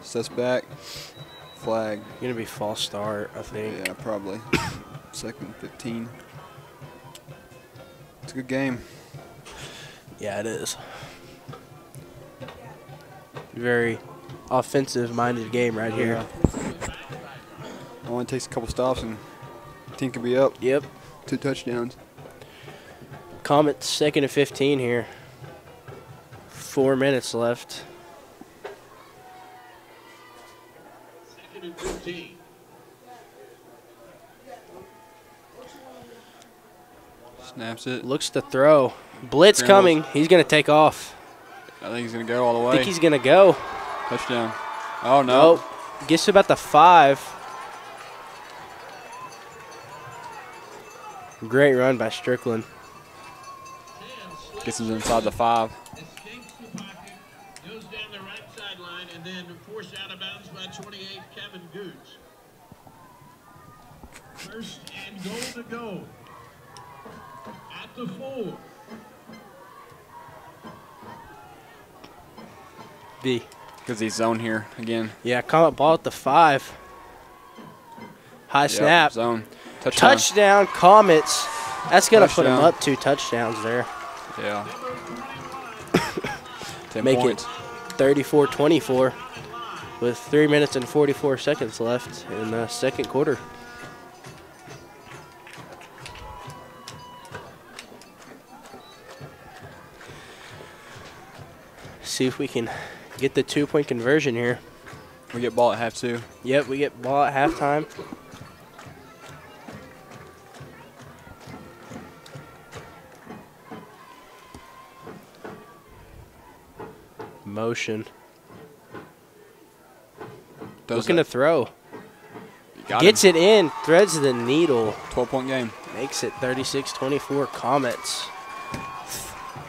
Sets back. Flag. Gonna be false start, I think. Yeah, probably. Second 15. It's a good game. Yeah, it is. Very offensive minded game right here. Only takes a couple stops and team could be up. Yep. Two touchdowns. Comet second and 15 here. Four minutes left. Second and 15. Snaps it. Looks to throw. Blitz Scrambles. coming. He's going to take off. I think he's going to go all the way. I think he's going to go. Touchdown. Oh, no. Nope. Gets to about the five. Great run by Strickland. Gets us inside the five. Escapes the pocket, goes down the right sideline, and then forced out of bounds by 28, Kevin Gooch. First and goal to go. At the four. B. Because he's zone here again. Yeah, Comet ball at the five. High Yep, snap. Zone. Touchdown. Touchdown, Comets. That's going to put them up two touchdowns there. Yeah. Make points. it 34 24 with 3 minutes and 44 seconds left in the second quarter. See if we can get the two point conversion here. We get ball at half two. Yep, we get ball at halftime. Motion. Does Looking it. to throw. Got Gets him. it in, threads the needle, 12 point game. makes it 36 24 Comets.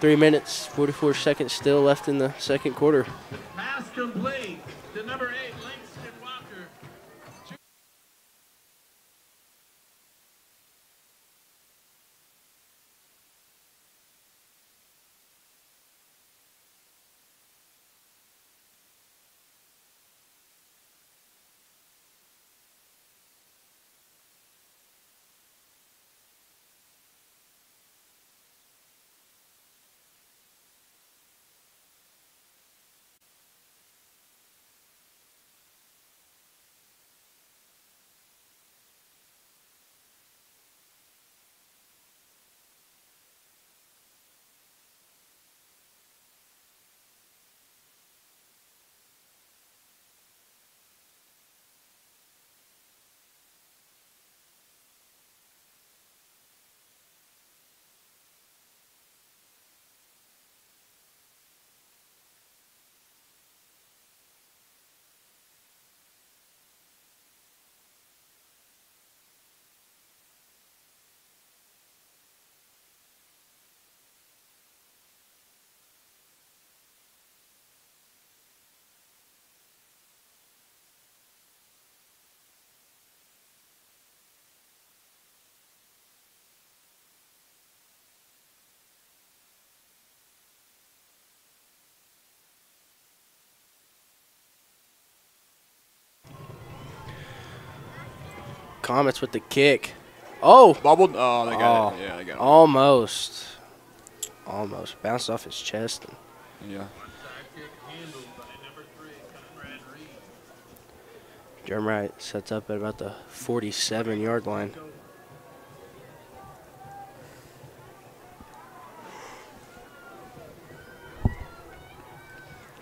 Three minutes, 44 seconds still left in the second quarter. Pass complete to number eight, Comets with the kick. Oh, Bubbled. Oh, they got Oh. it. Yeah, they got it. almost. Almost. Bounced off his chest. Yeah. Onside kick handled by number three, Conrad Reed. Drumright sets up at about the 47 yard line.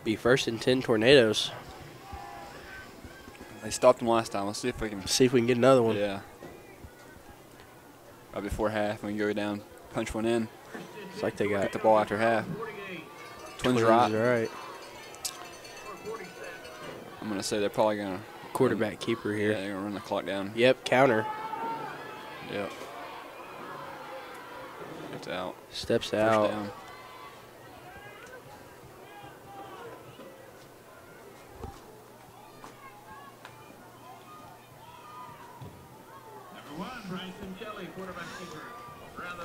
Be first and 10 tornadoes. They stopped him last time. Let's see if we can. See if we can get another one. Yeah. Right before half, we can go down, punch one in, It's like they got get the ball after half. 48 Twins twins right. right. I'm gonna say they're probably gonna. Quarterback keeper Yeah, here. they're gonna run the clock down. Yep, counter. Yep. It's out. Steps First out. down.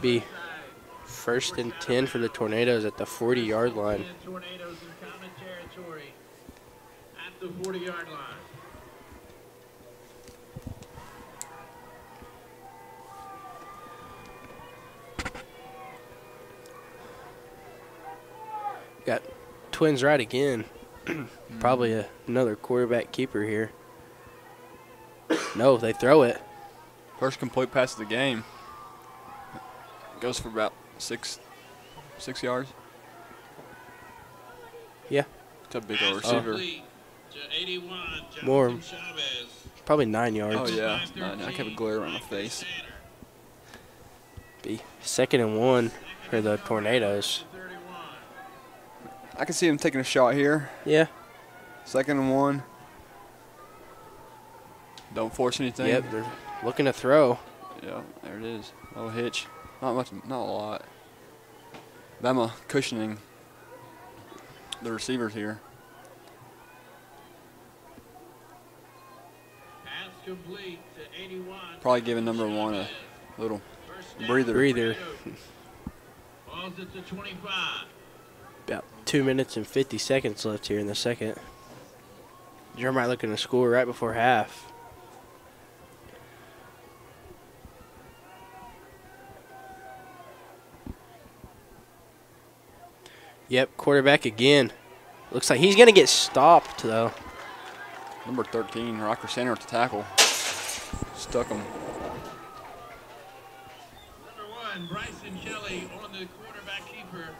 Around the B. left side. First and 10 for the tornadoes at the 40 yard line. Tornadoes in common territory at the 40 yard line. Got twins right again. Probably a, another quarterback keeper here. No, they throw it. First complete pass of the game. Goes for about six, six yards. Yeah, It's a big old receiver. complete to 81, Jonathan More. Probably nine yards. Oh yeah, By no, no, I kept a 13, glare on my face. Be second and one for the tornadoes. I can see him taking a shot here. Yeah. Second and one. Don't force anything. Yep, they're looking to throw. Yeah, there it is. Little hitch. Not much, not a lot. Bama cushioning the receivers here. Pass complete to 81. Probably giving number one a little breather. Breather. Balls at the 25. About two minutes and 50 seconds left here in the second. Jeremiah looking to score right before half. Yep, quarterback again. Looks like he's going to get stopped, though. number 13, Rocker Center at the tackle. Stuck him. Number one, Bryson Kelly on the quarterback keeper.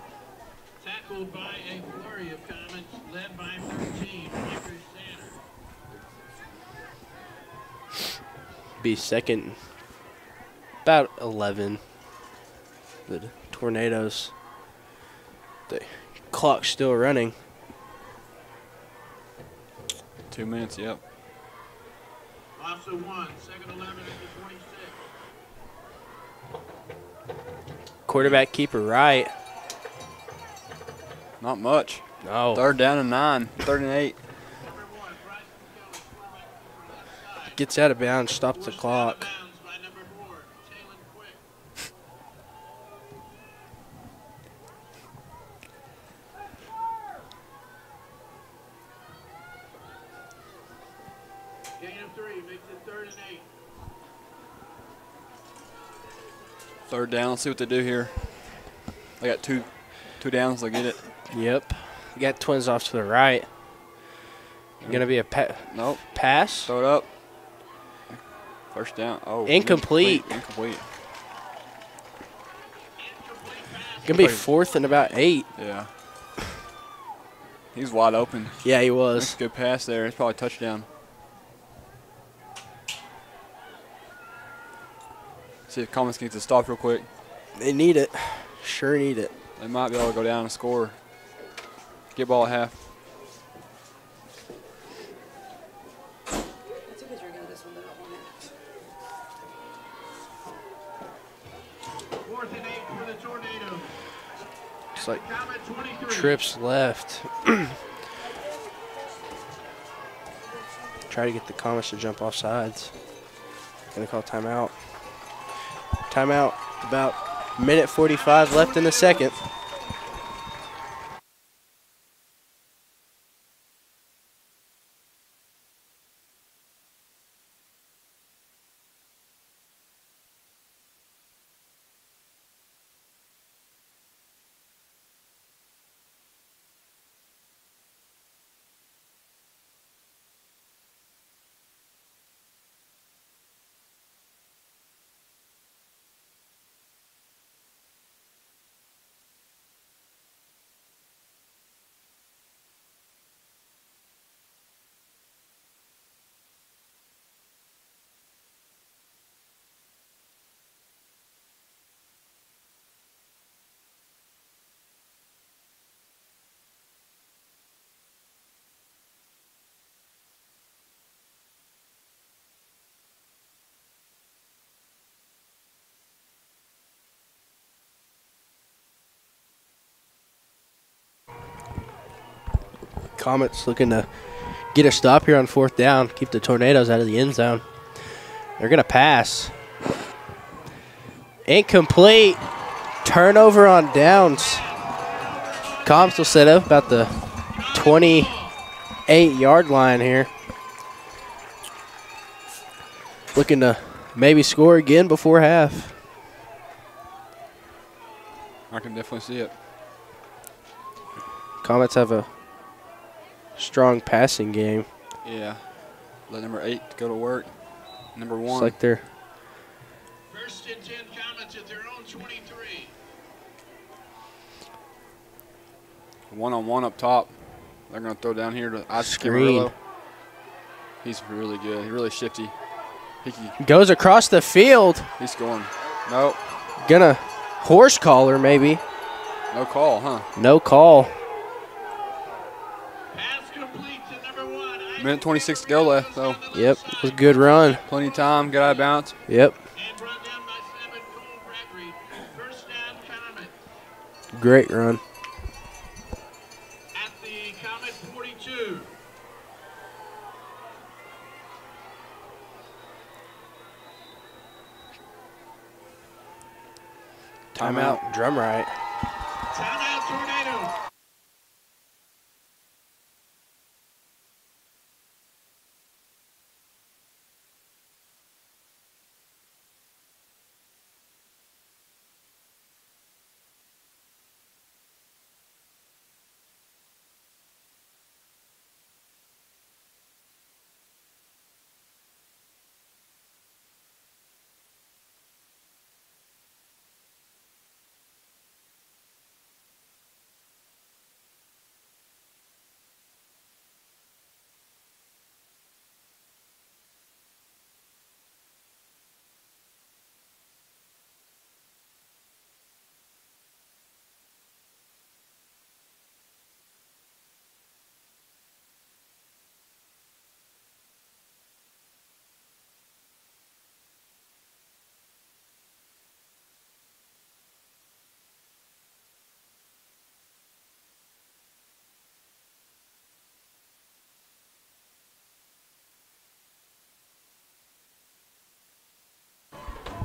Tackled by a flurry of Comets led by 13, Michael Center. Be second, about 11. The tornadoes. The clock's still running. Two minutes, yep. Loss of one, second 11 at the 26. Quarterback keeper right. Not much. No. Third down and nine. Third and eight. Number one, Bryson Kelly, quarterback keeper left side. Gets out of bounds, stops the Forced out clock. Third down. See what they do here. They got two, two downs. They'll get it. Yep. You got twins off to the right. Gonna be a pa- Nope. pass. Throw it up. First down. Oh. Incomplete. Incomplete. Gonna be fourth and about eight. Yeah. He's wide open. Yeah, he That's was. a good pass there. It's probably a touchdown. See if Comets can get to stop real quick. They need it. Sure need it. They might be able to go down and score. Get ball at half. It's because you're gonna this one, but I don't want it. Fourth and eight for the tornado. It's like trips left. Try to get the Comets to jump off sides. Gonna call timeout. Timeout. About minute 45 left in the second. Comets looking to get a stop here on fourth down, keep the Tornadoes out of the end zone. They're going to pass. Incomplete. Turnover on downs. Comets will set up about the 28 yard line here. Looking to maybe score again before half. I can definitely see it. Comets have a strong passing game. Yeah. Let number eight go to work. Number It's one. like they're First and 10 Comets at their own 23. one on one up top. They're going to throw down here to Isaac Camarillo. He's really good. He's really shifty. He goes across the field. he's going. Nope. Gonna horse collar maybe. No call, huh? No call. Pass complete to number one. Isaac Minute 26 to go left, though. on the Yep, it was a good run. Plenty of time. Get out of bounds. Yep, And run down by seven, Cole Gregory. First down, Comets. great run. At the Comet 42. Timeout. Drumright. Timeout, Tornado.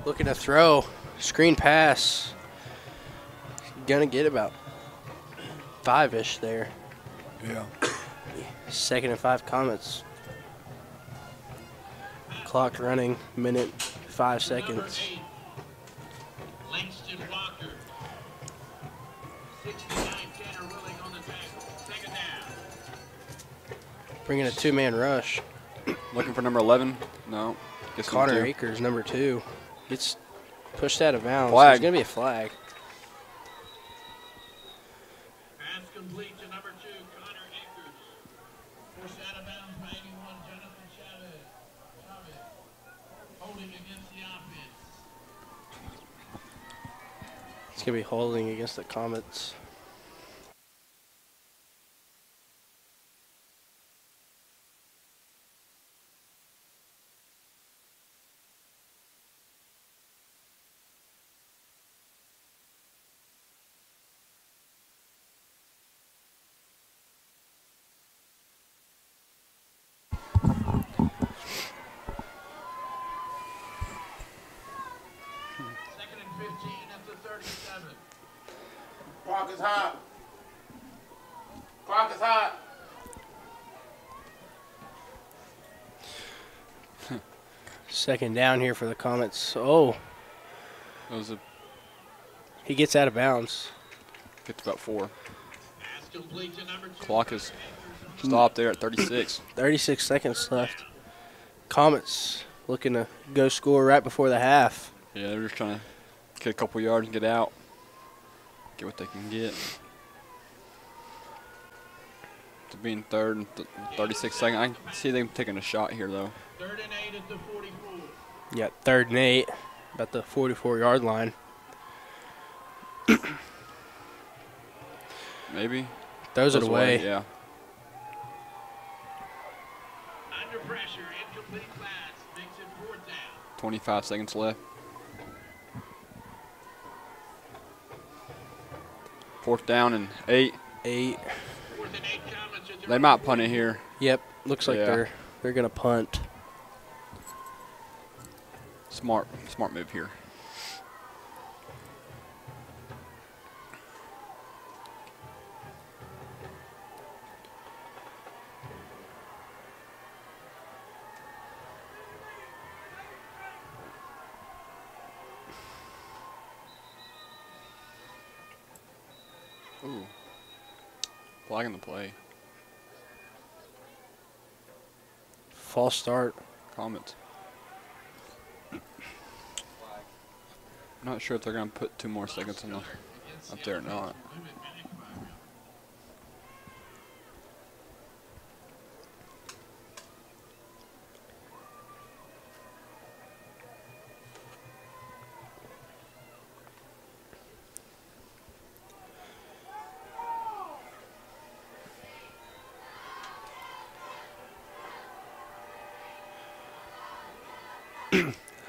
Looking to throw. Screen pass. Gonna get about five ish there. Yeah. Second and five Comets. Clock running, minute five seconds. Langston Walker. 69, Tanner Willing on the tackle. Second down. Bringing a two man rush. Looking for number 11. No. Guess Connor two. Akers, number two, gets pushed out of bounds. Flag. There's gonna be a flag. Pass complete number two, Connor Akers. Forced out of bounds by 81, Jonathan Chavez. Chavez. Holding against the offense. It's gonna be holding against the Comets. Second and 15 at the 37. Clock is hot. Clock is hot. Second down here for the Comets. Oh, That was a he gets out of bounds. get to about four. Pass complete to number two. Clock is stopped there at 36. 36 seconds left. Comets looking to go score right before the half. Yeah, they're just trying to get a couple yards and get out. Get what they can get. To being third and th- 36 seconds, I can see them taking a shot here though. Third and eight at the 44. Yeah, third and eight, about the 44 yard line. Maybe. Throws it Goes away. Yeah. Under pressure, incomplete pass. Makes it fourth down. 25 seconds left. Fourth down and eight. Eight. Fourth and eight Comets at They might punt it here. Yep, looks like Yeah. they're they're gonna punt. Smart, smart move here. Ooh. Flag in the play. False start. Comets. Not sure if they're gonna put two more seconds on the up there or not.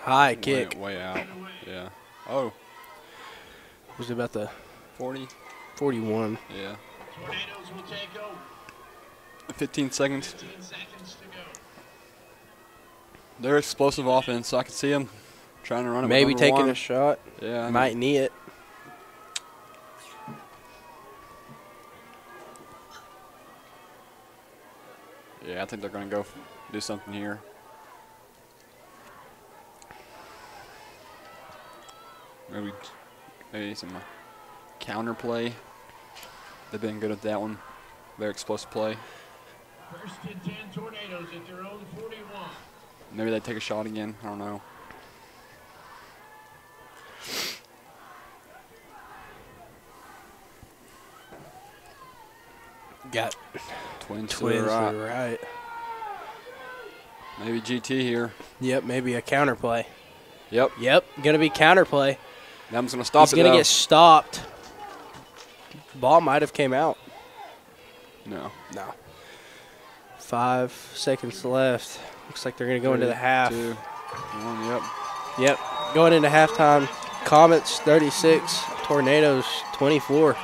High Way, kick. way out. Yeah. Oh, Was it about the 40. 41. Yeah. Tornadoes will take over. 15 seconds. 15 seconds to go. They're explosive offense. So I can see them trying to run it. Maybe taking one. a shot. Yeah. I know. Might need it. Yeah, I think they're gonna go do something here. Maybe, maybe some uh, counter play. They've been good at that one. Very explosive play. First and 10 tornadoes at their own 41. Maybe they take a shot again. I don't know. Got Twins, to twins the to right. the right. Maybe GT here. Yep, maybe a counterplay. Yep. Yep, gonna be counterplay. Them's gonna stop He's gonna though. get stopped. Ball might have came out. no. No. Five seconds left. Looks like they're gonna go into the half. Two, one. Yep. Yep, going into halftime. Comets 36, Tornadoes 24.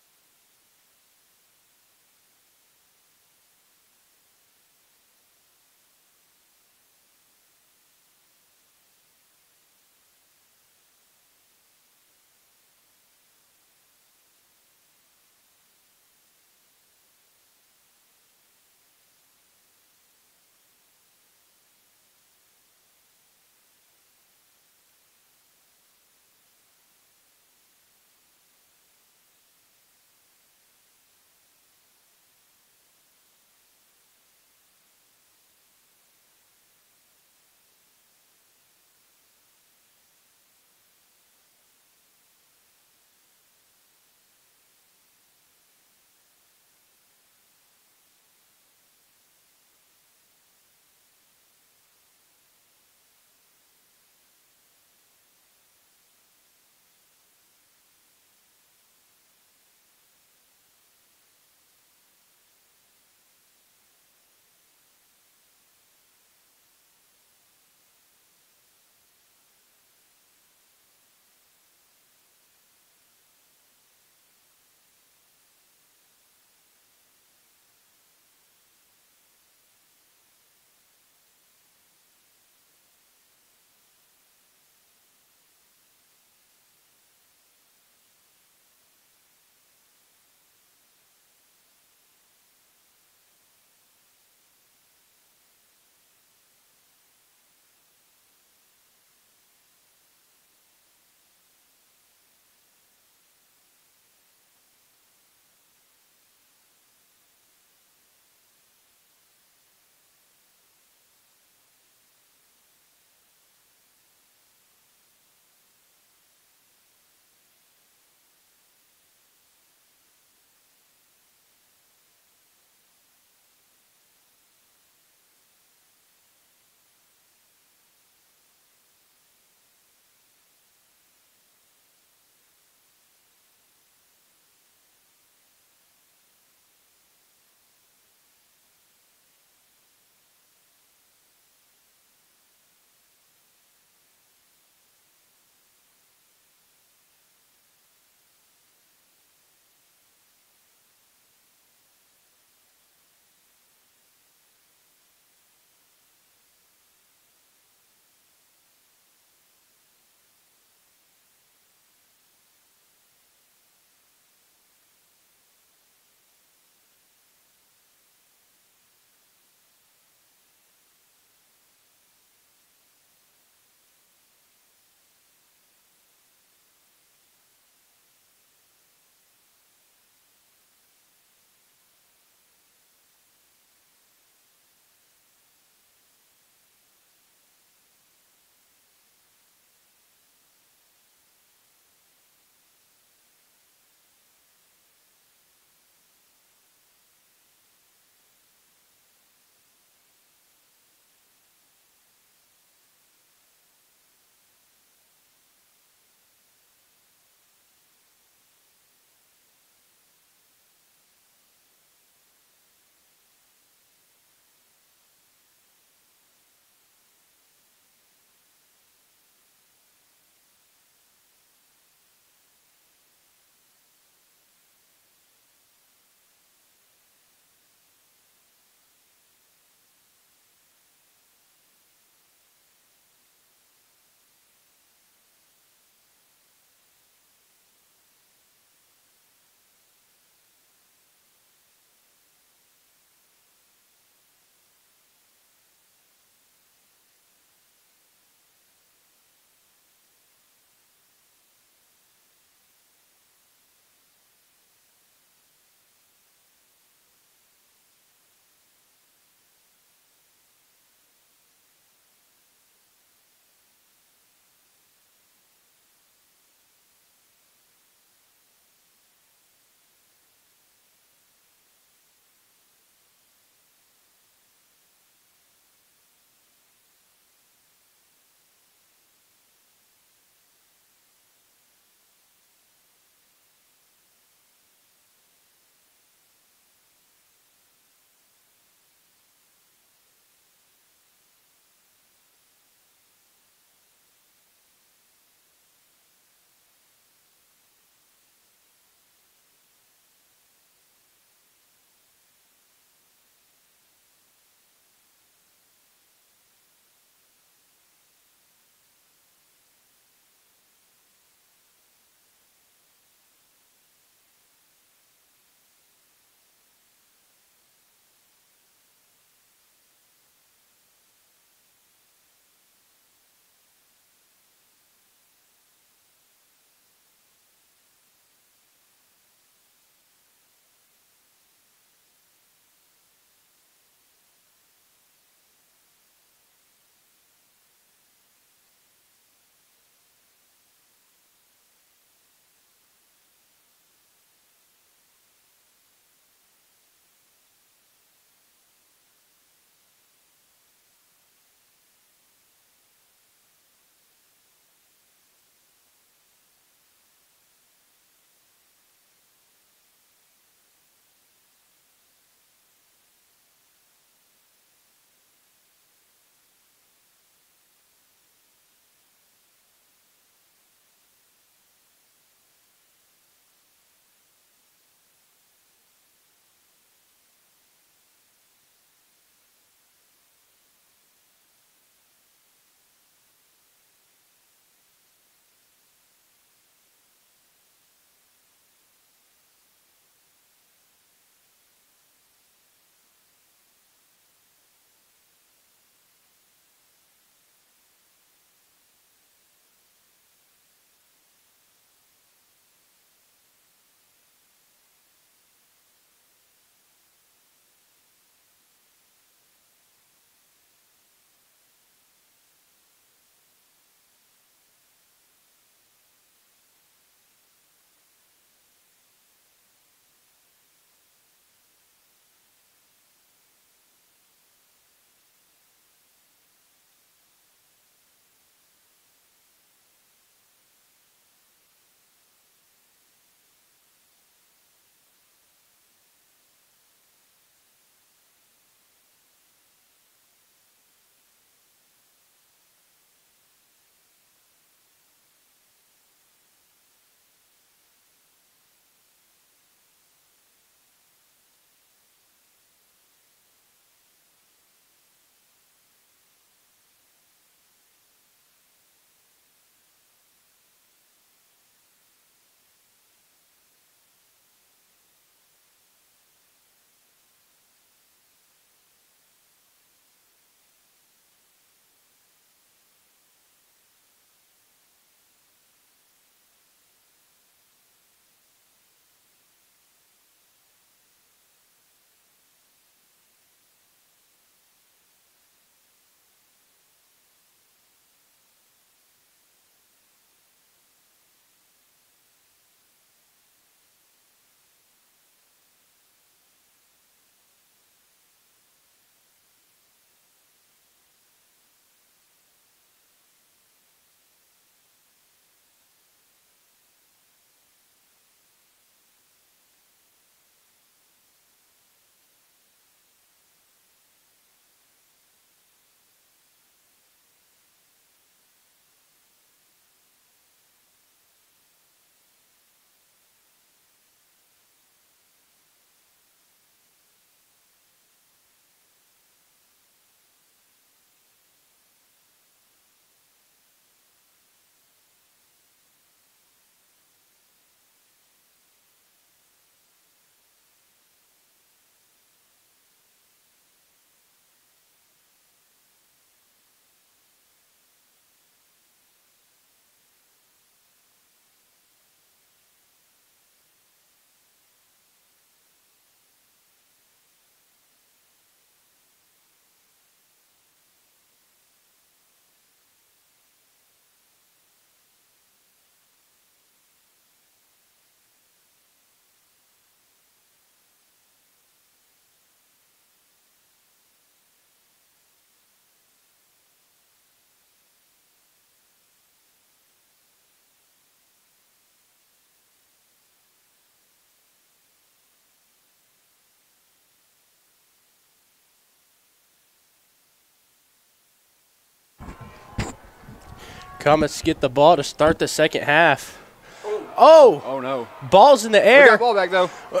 Comets get the ball to start the second half. Oh, Oh, oh no. ball's in the air. We air. got ball back though. Uh,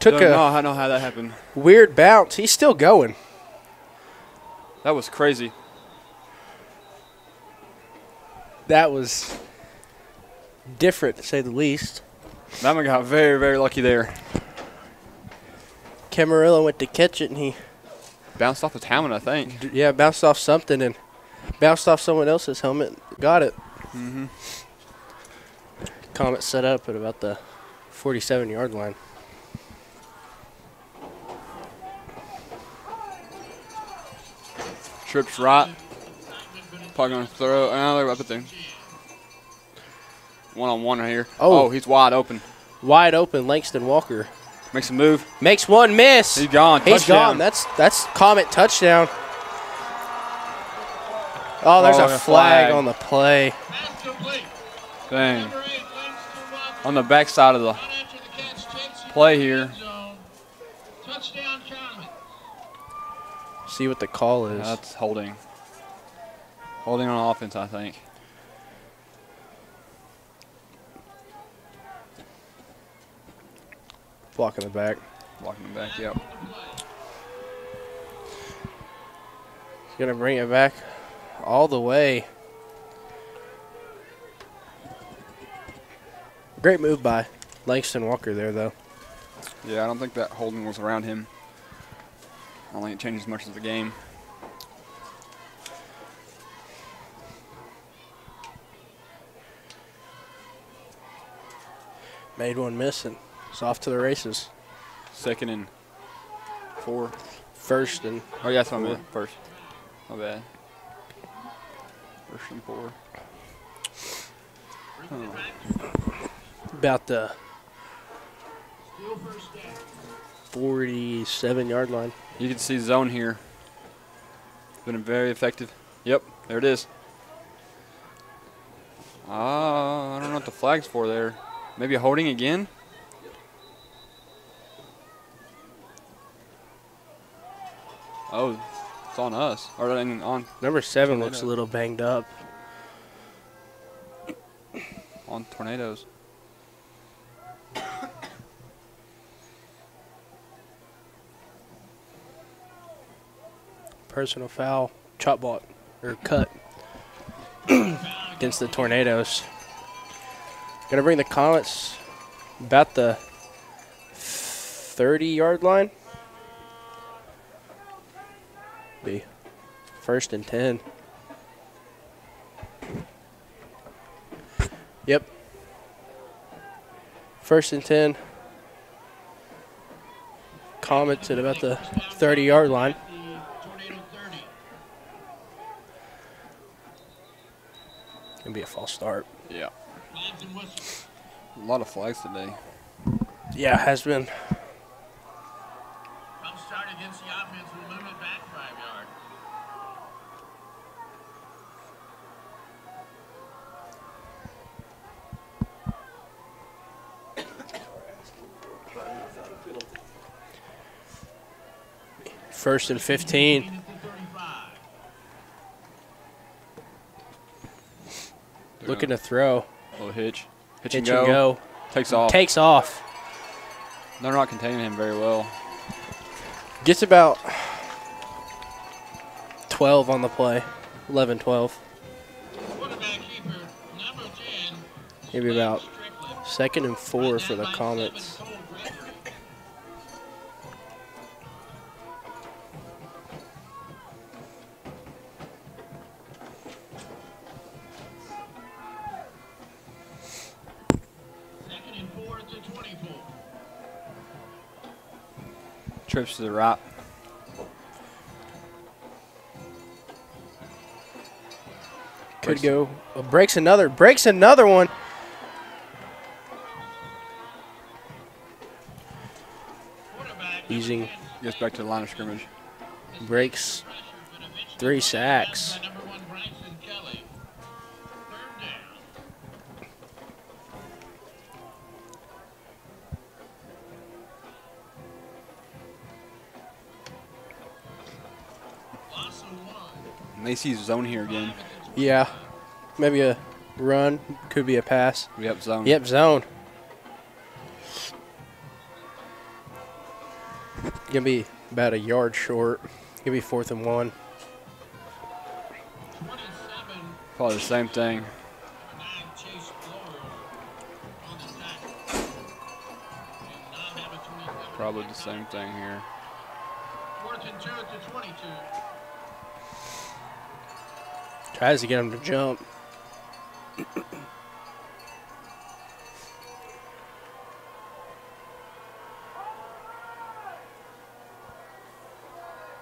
took Don't know, a I know how that happened. weird bounce. He's still going. That was crazy. That was different to say the least. That one got very, very lucky there. Camarillo went to catch it and he, Bounced off his helmet, I think. d- yeah, bounced off something and bounced off someone else's helmet. Got it. Mm-hmm. Comet set up at about the 47 yard line. Trips right. Probably gonna throw. Oh, they're up at there. One on one right here. Oh. oh, he's wide open. Wide open, Langston Walker Makes a move. makes one miss. He's gone. He's Touchdown. gone. That's that's Comet touchdown. Oh, there's Oh, a flag, flag. on the play. Dang. Number eight, Langston Walker. On the backside of the Not after the catch, takes it Play here. Touchdown, See what the call is. That's holding. Holding on offense, I think. Blocking the back. Blocking the back. Yep. He's gonna bring it back all the way. Great move by Langston Walker there, though. Yeah, I don't think that holding was around him. I don't think it changes much of the game. Made one miss and it's off to the races. Second and four. First and Oh, yeah, that's what I meant. First. My bad. First and four. about the Still first down. 47 yard line. You can see zone here. Been very effective. Yep, there it is. Ah, I don't know what the flag's for there. Maybe holding again? Oh, it's on us. Or I mean, on Number seven looks a little banged up. on tornadoes. Personal foul, chop block, or cut against the Tornadoes. Gonna bring the Comets about the 30 yard line. Be first and 10. Yep. First and 10. Comets at about the 30 yard line. The Tornado 30. Gonna be a false start. Yeah. Flags and whistles. A lot of flags today. Yeah, has been. Come start against the offense. We'll move it back five yards. First and 15. At the 35. Looking to throw. little hitch. Hitch, Hitch and, and go. go. Takes off. Takes off. They're not containing him very well. Gets about 12 on the play. 11, 12. Keeper, 10. Maybe about second and four for the Comets. Trips to the right. Could go. uh, breaks another. Breaks another one. Quarterback, Using Gets back to the line of scrimmage. breaks pressure, but eventually three sacks. Loss of zone here again. Yeah. maybe a run, could be a pass. Yep, zone. Yep, zone. Gonna be about a yard short. Gonna be fourth and one. Probably the same thing. nine Chase Glory on the tackle. And not have a 27. Probably the same thing here. Fourth and two at the 22. Tries to get him to jump.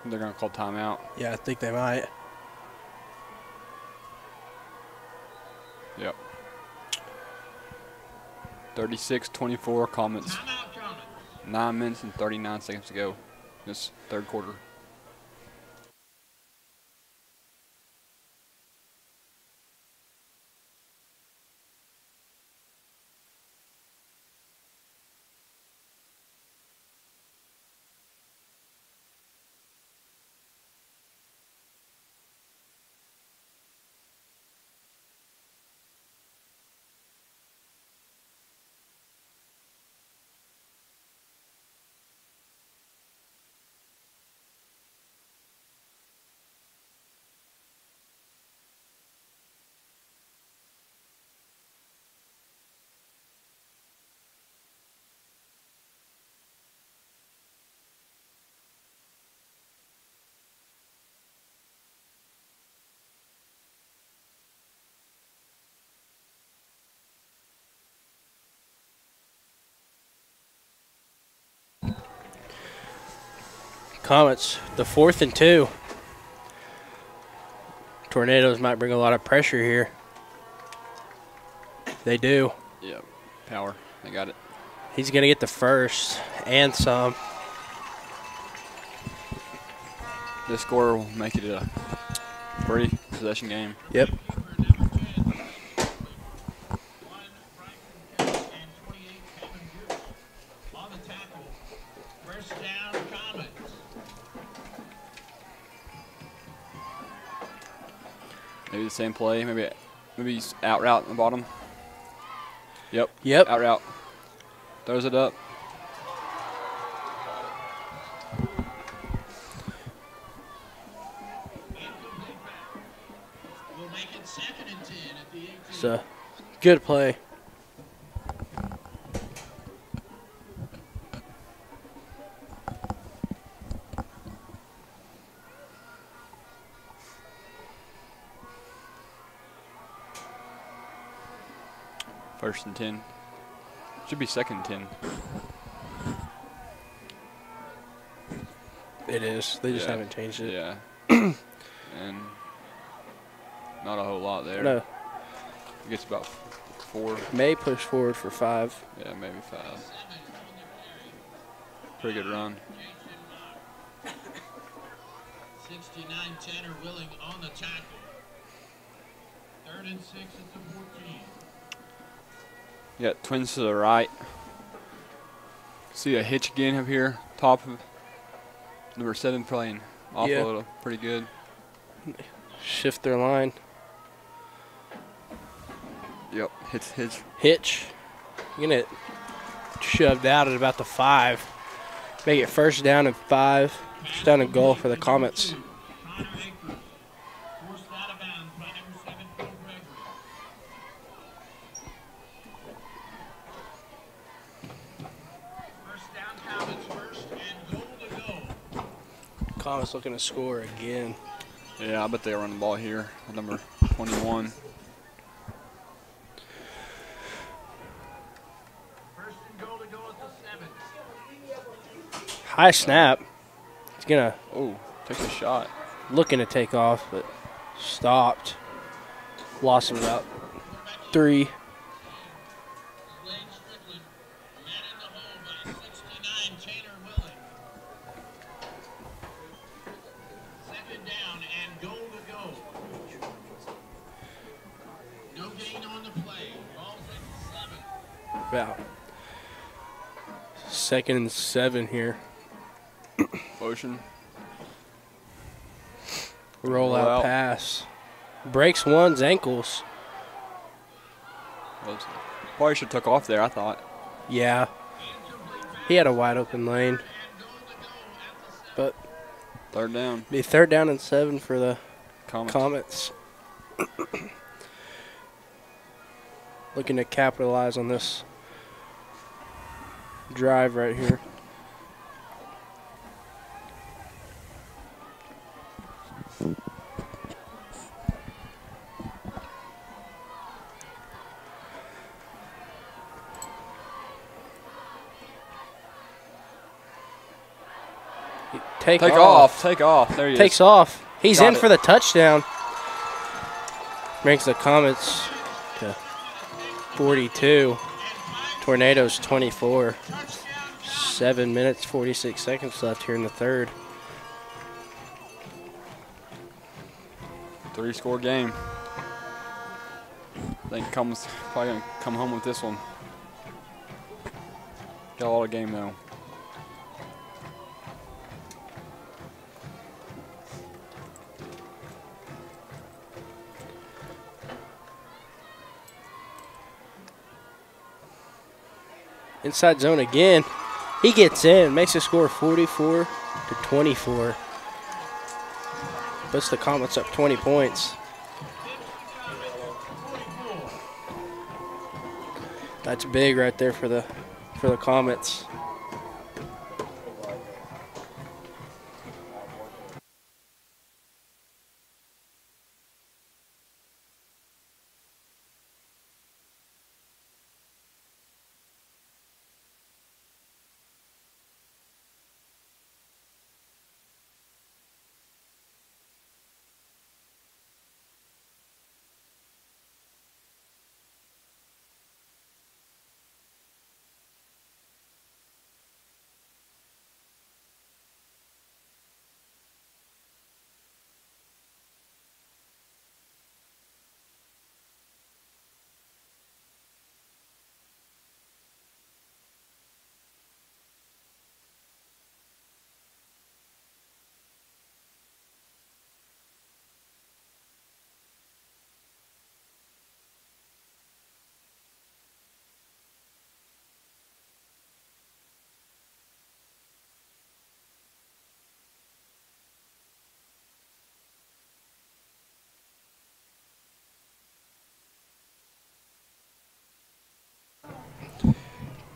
They're gonna call timeout. Yeah, I think they might. Yep. 36-24 comments. Comets. Nine minutes and 39 seconds to go. This third quarter. Comets, the fourth and two. Tornadoes might bring a lot of pressure here. They do. Yep. Power. They got it. He's going to get the first and some. This score will make it a pretty possession game. Yep. Same play. Maybe maybe he's out route in the bottom. Yep. Yep. Out route. Throws it up. So, good Will First and ten. Should be second and ten. It is. They just Yeah. haven't changed it. Yeah. and not a whole lot there. No, It gets about four. may push forward for five. Yeah, maybe five. Pretty good run. 69 Tanner Willing on the tackle. Third and six at the 14. You got twins to the right. See a hitch again up here. Top of number seven playing offload pretty good. Shift their line. Yep, hits hitch. Hitch. You're to shoved out at about the five. Make it first down and five. First down and goal for the Comets. Comets looking to score again. Yeah, I bet they run the ball here number 21. First and goal to go at the seven. High snap. He's going to Oh, takes a shot. looking to take off, but stopped. Lost him about three. About second and seven here. Motion. Rollout Rollout. pass. Breaks one's ankles. Probably should took off there. I thought. Yeah. He had a wide open lane. But Third down. be third down and seven for the Comets. Comets. Looking to capitalize on this drive right here. Take, Take off. off. Take off. There he Takes is. off. He's Got in it. for the touchdown. Brings the Comets to 42. Tornadoes 24. Seven minutes, 46 seconds left here in the third. Three score game. I think comes probably gonna come home with this one. Got a lot of game though. Inside zone again. He gets in, makes the score 44 to 24. Puts the Comets up 20 points. That's big right there for the for the Comets.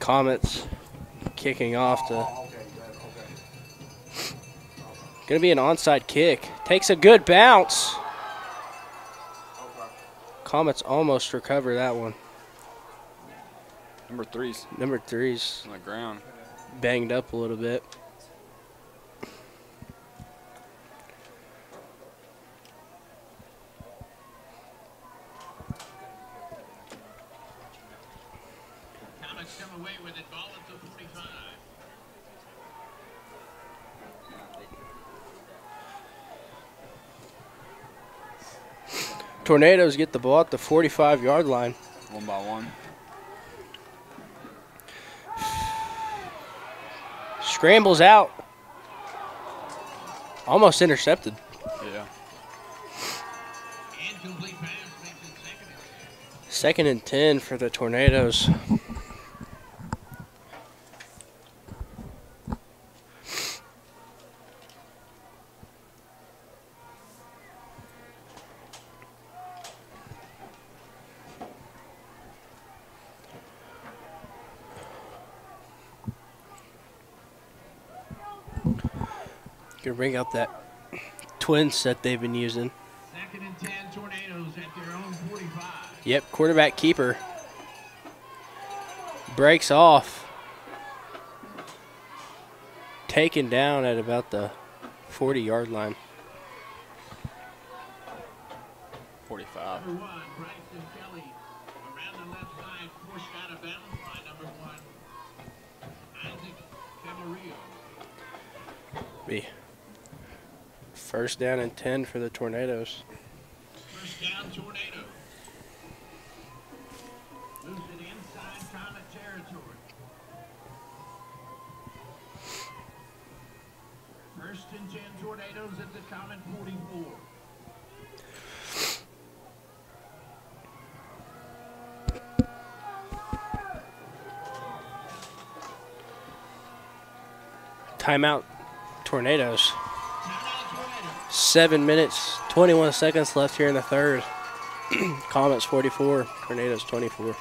Comets kicking off to. Oh, Gonna be an onside kick. Takes a good bounce. Comets almost recover that one. Number three's Number three's on the ground. banged up a little bit. Tornadoes get the ball at the 45 yard line. One by one. Scrambles out. Almost intercepted. Yeah. Incomplete pass makes it second and Second and 10 for the Tornadoes. Bring out that twin set they've been using. Second and 10 tornadoes at their own 45. Yep, quarterback keeper. Breaks off. Taken down at about the 40 yard line. 45. Number one, Bryson Kelly. Around the left side, pushed out of bounds by number one, Isaac Camarillo. Be First down and 10 for the Tornadoes. First down, Tornado. Moves it inside territory. First and 10 Tornadoes at the 44. Timeout, tornadoes. Seven minutes, 21 seconds left here in the third. Comets 44, Tornadoes 24.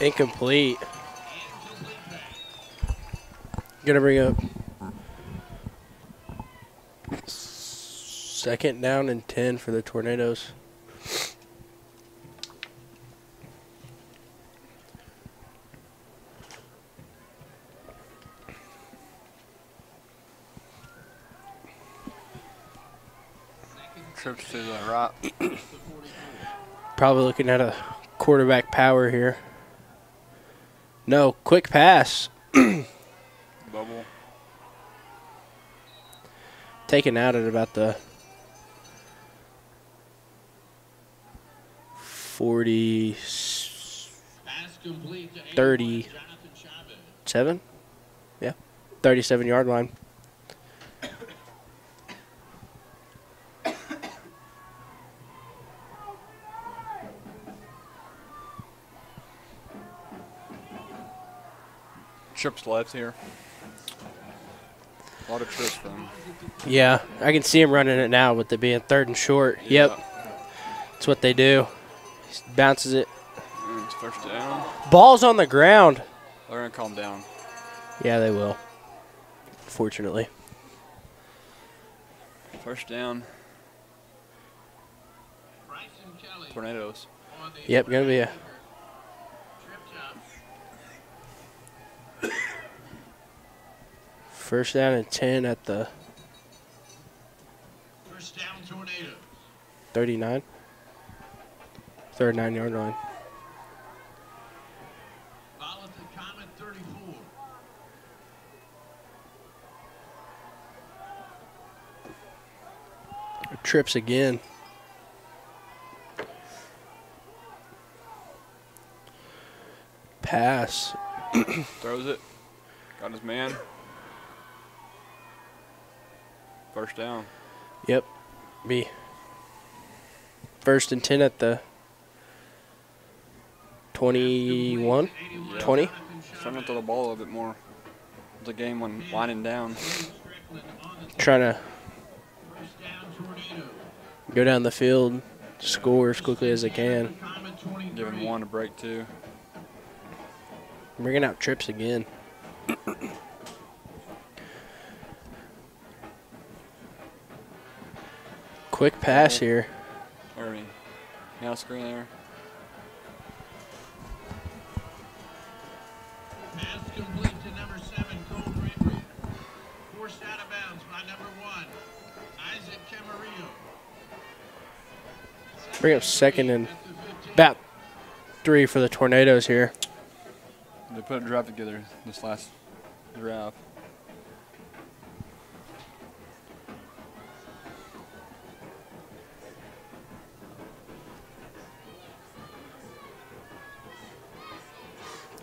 Incomplete. Gonna bring up second down and 10 for the Tornadoes. Trips to the right. Probably looking at a quarterback power here. No, quick pass. Bubble. Taken out at about the 40. Pass complete to 30. 81, Jonathan Chavez. Seven? Yeah. 37 yard line. Trips left here. A lot of trips for him. Yeah, I can see him running it now with it being third and short. Yep. That's what they do. He bounces it. Mm, it's first down. Ball's on the ground. They're going to calm down. Yeah, they will. Fortunately. First down. Tornadoes. Yep, gonna be a tripped up. First down and 10 at the First down tornado. 39. Third nine yard line. Ball at the Comet 34. Trips again. Pass. Throws it. Got his man. First down. Yep. Be First and 10 at the 21. 20. Starting to throw the ball a little bit more. The game when winding down. Trying to First down tornado. go down the field, score as quickly as they can. Comet 23. Giving one a break too. Bringing out trips again. Quick pass here. Or I mean, now screen there. Pass complete to number seven, Cole Gregory. Forced out of bounds by number one, Isaac Camarillo. Bring up second and At the 15. about three for the Tornadoes here. They put a drive together this last drive.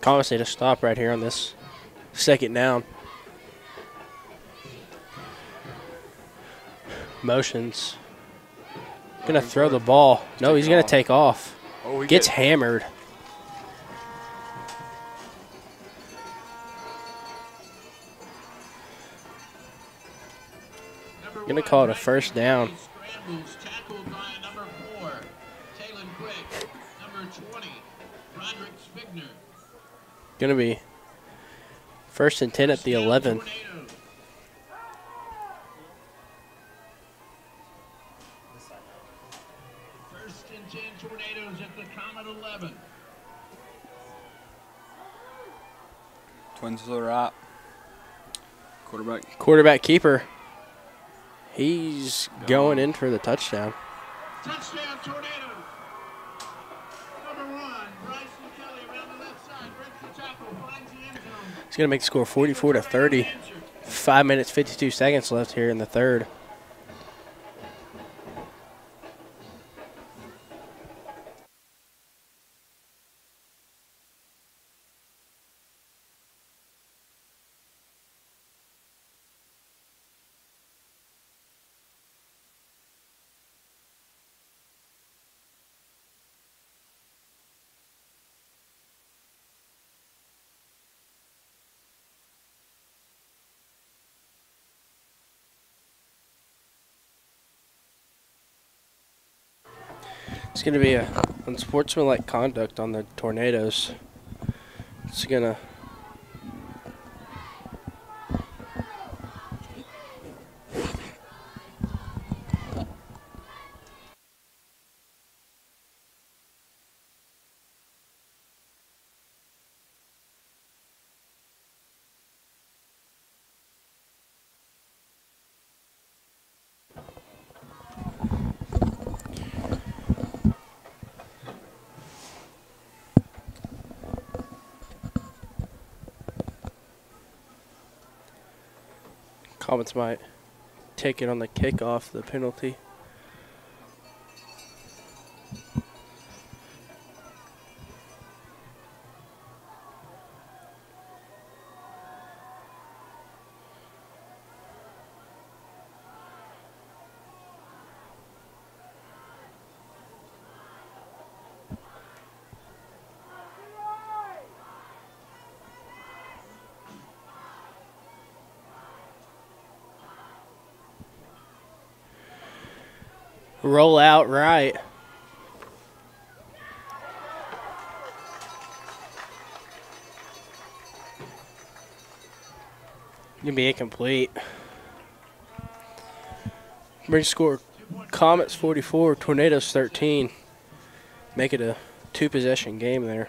Comets need to stop right here on this second down. Motions. Gonna throw the ball. No, he's gonna take off. Oh, he Gets hammered. Gonna call it a first down. Scrambles tackled by number four, Talon Quick. Number 20, Roderick Spigner. Gonna be first and 10 at the 11. First and 10 tornadoes at the Comet 11. Twins to the right. Quarterback. Quarterback keeper. He's going in for the touchdown. Touchdown tornadoes. Zone. He's gonna make the score 44 to 30. Five minutes 52 seconds left here in the third. It's gonna be a unsportsmanlike conduct on the tornadoes. It's gonna Comets might take it on the kickoff, the penalty. Roll out right. Gonna be incomplete. Bring score Comets 44, Tornadoes 13. Make it a two possession game there.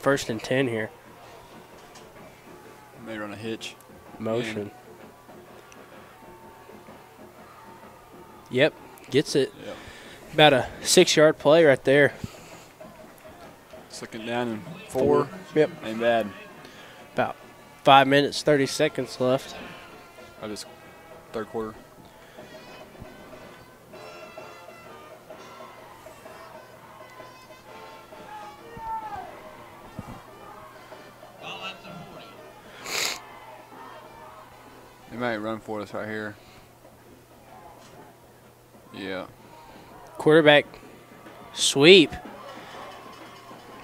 first and 10 here. May run a hitch. Motion. Yep, gets it. Yep. About a six yard play right there. Second down and four. Yep. Ain't bad. About five minutes, 30 seconds left. I just third quarter. Might run for us right here. Yeah. Quarterback sweep.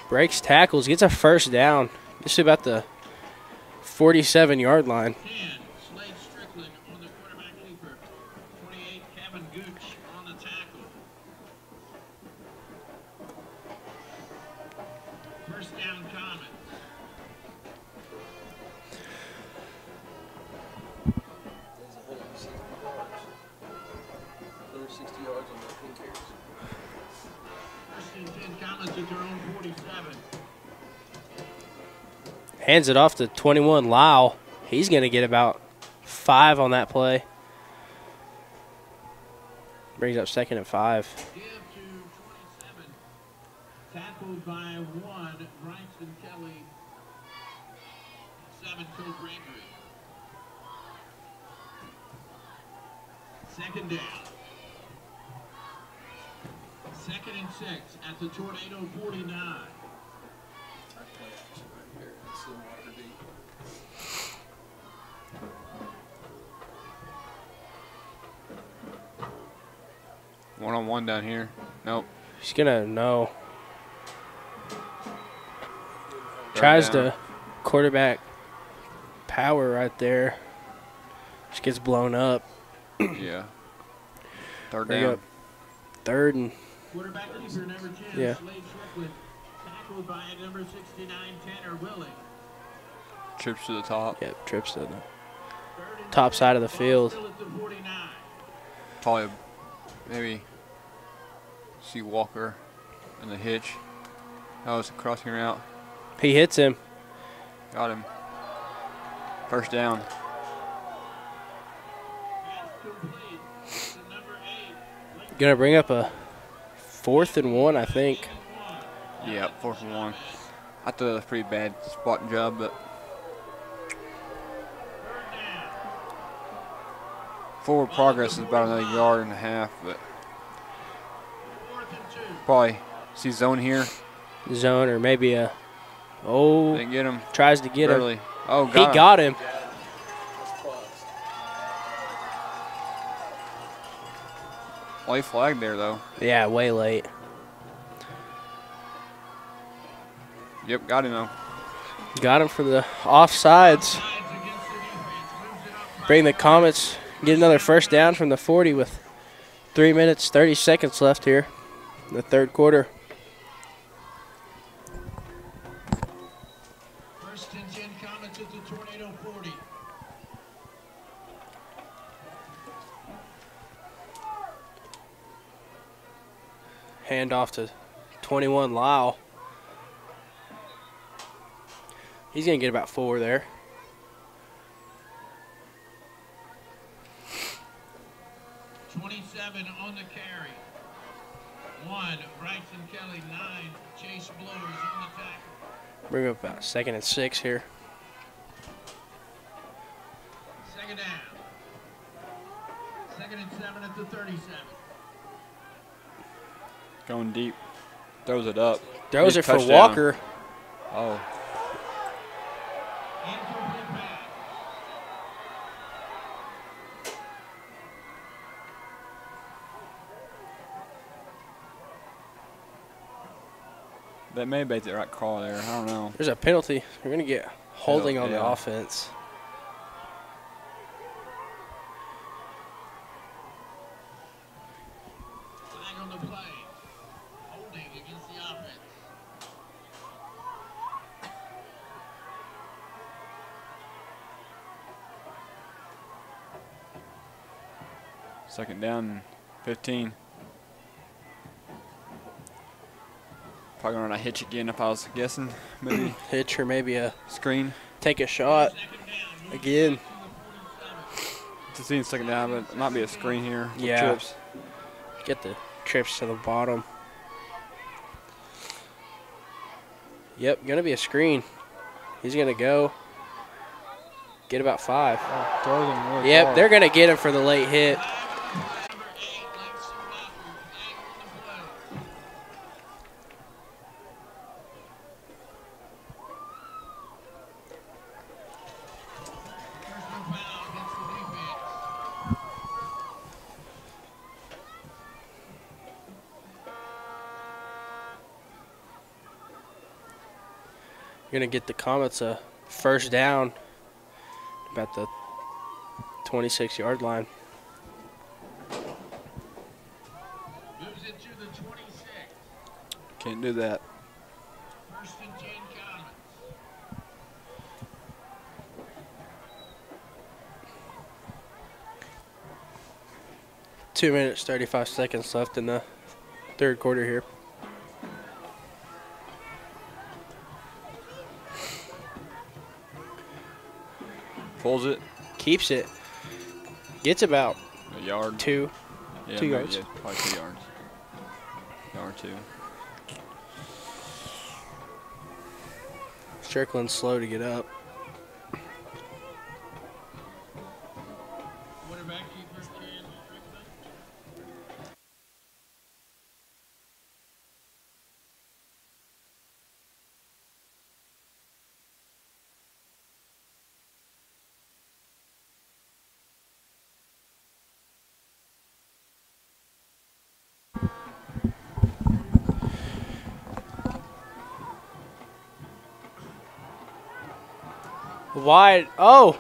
Breaks tackles, gets a first down. Just about the 47 yard line. Hands it off to 21 Lyle. He's going to get about five on that play. Brings up second and five. Give to 27. Tackled by one, Bryson Kelly. Seven, Cole Gregory. Second down. Second and six at the Tornado 49. On one down here. Nope. He's going to no. Third Tries down. to quarterback power right there. Just gets blown up. Yeah. Third Bring down. third and Quarterback keeper number 10, Yeah. Slade Strickland. Tackled by number 69, Tanner Willing. Trips to the top. yep, trips to the top side of the field. Still at the 49. Probably maybe see Walker in the hitch. That was a crossing route. He hits him. Got him. First down. Pass complete to number eight, Lincoln Gonna bring up a fourth and one, I think. Yeah, fourth and one. I thought it was a pretty bad spotting job, but forward progress is about another yard and a half, but and. Probably see zone here. Zone or maybe a oh Didn't get him. tries to get him. Barely. Oh, He got him. got him. Late flag there though. Yeah, way late. Yep, got him though. Got him for the offsides. Sides against the defense. Moves it up by Bring the Comets get another first down from the 40 with three minutes 30 seconds left here in the third quarter. First and 10 Comets at the Tornado 40. Hand off to 21 Lyle. He's gonna get about four there. On the carry. One, Bryson Kelly. Nine, Chase Blowers on the tackle. Bring up about second and six here. Second down. Second and seven at the 37. Going deep. Throws it up. Throws Big it for. Walker. Oh, that may be the right call there. I don't know. There's a penalty. We're gonna get holding on the yeah. on the play. Holding against the offense. Second down, 15. Probably gonna run a hitch again if I was guessing. Maybe Hitch or maybe a screen. take a shot again. To see in second down, but it might be a screen here. Yeah. Trips. Get the trips to the bottom. Yep, gonna be a screen. He's gonna go. Get about five. Oh, throws him really Yep, far. they're gonna get him for the late hit. You're gonna get the Comets a first down about the 26 yard line. Moves it to the 26. Can't do that. First and 10 Comets. Two minutes, 35 seconds left in the third quarter here. Pulls it Keeps it. Gets about a yard. two. Yeah, two maybe, yards. Yeah, probably two yards. Yard two. Strickland's slow to get up. Wide. Oh!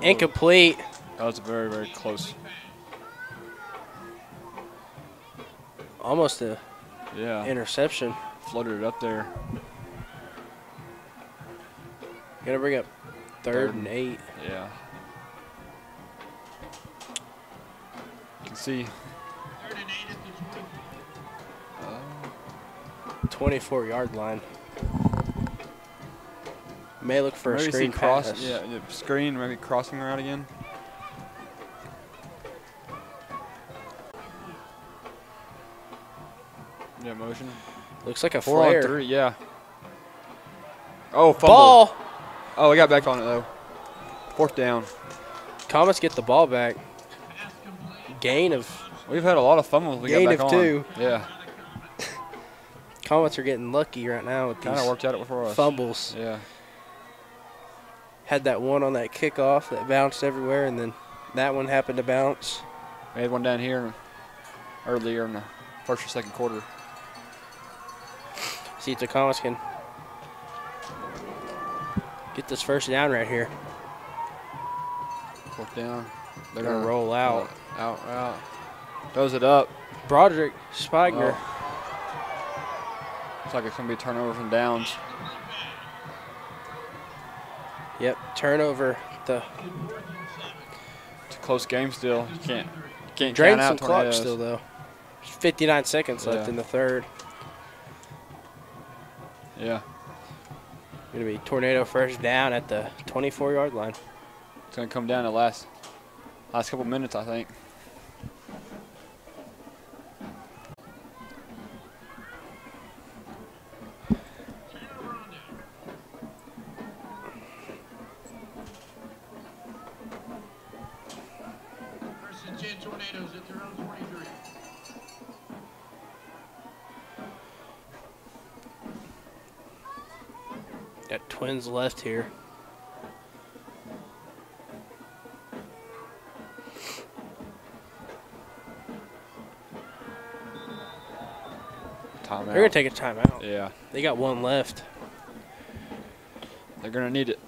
Incomplete. That was very, very close. Almost a Yeah. interception. floated it up there. Gonna bring up third, Third. and eight. Yeah. You can see. Third and 8 at the 24. 24 yard line. May look for a maybe see screen cross. pass. Yeah, yeah, screen. Maybe crossing route again. Yeah, motion. Looks like a Four flare. on three. Yeah. Oh, fumble. Ball. Oh, we got back on it though. Fourth down. Comets get the ball back. Gain of We've had a lot of fumbles. We Gain got back of on. two. Yeah. Comets are getting lucky right now with Kind of these worked out for us. fumbles. Yeah. Had that one on that kickoff that bounced everywhere, and then that one happened to bounce. We had one down here earlier in the first or second quarter. See if the Comets can get this first down right here. Fourth down. They're gonna roll out. Out, out. Throws it up. Broderick Spigner. Oh. Looks like it's gonna be a turnover from downs. Yep, turnover. The It's a close game still. You can't you can't drain some out clock still though. 59 seconds left Yeah. in the third. Yeah. Gonna be tornado first down at the 24 yard line. It's gonna come down the last last couple minutes, I think. Twins left here. Timeout. They're gonna take a timeout. Yeah. They got one left. They're gonna need it.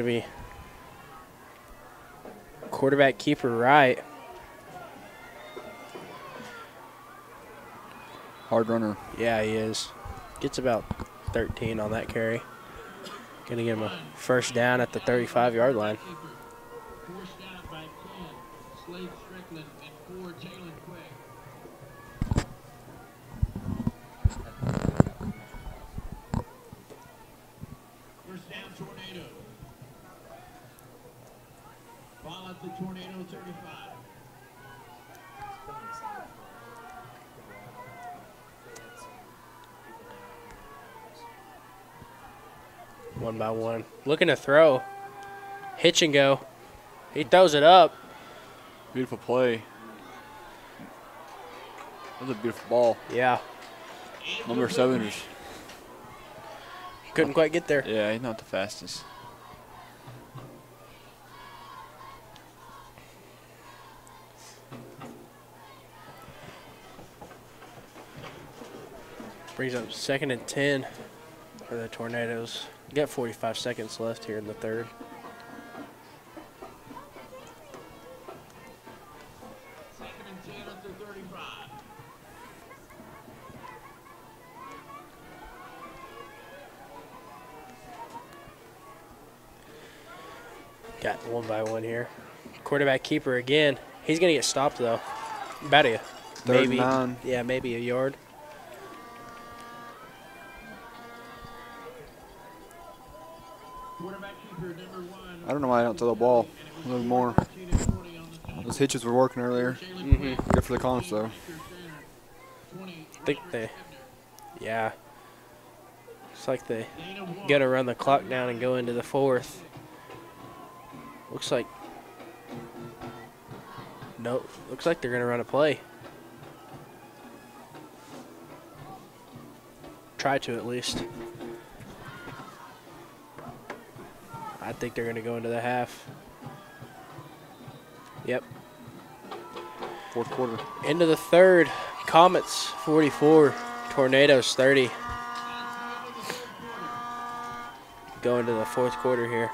Gonna be quarterback keeper right. Hard runner. Yeah, he is. Gets about 13 on that carry. Gonna give him a first down at the 35 yard line. By one. Looking to throw. Hitch and go. He throws it up. Beautiful play. That was a beautiful ball. Yeah. Number seven is, Couldn't quite get there. yeah, he's not the fastest. Brings up second and 10 for the Tornadoes. Got 45 seconds left here in the third. Second and 10 at the 35. Got one by one here. Quarterback keeper again. He's gonna get stopped though. About a maybe nine. yeah, maybe a yard. Number one. I don't know why I don't throw the ball a little more. 13 and 40 on the time. Those hitches were working earlier. Jalen Quay. Good for the Cons though. I think they yeah. It's like they Wall. gotta run the clock down and go into the fourth. Looks like no looks like they're gonna run a play. Try to at least. I think they're gonna go into the half. Yep. Fourth quarter. Into the third. Comets 44, Tornadoes 30. Going to the fourth quarter here.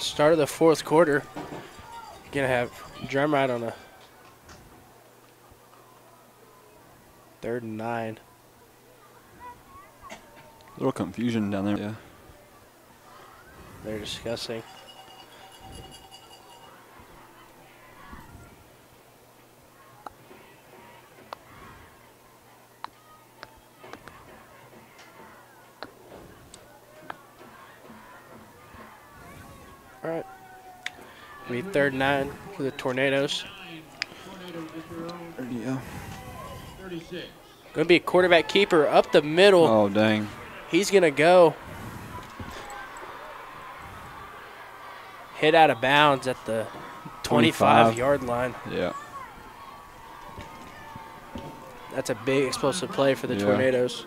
Start of the fourth quarter. Gonna have Drumright on a third and nine. A little confusion down there. Yeah. They're discussing. We third and nine for the Tornadoes. Nine. Tornado is their own Yeah. Going to be a quarterback keeper up the middle. Oh dang. He's going to go. Hit out of bounds at the 25 25. yard line. Yeah. That's a big explosive play for the Yeah. Tornadoes.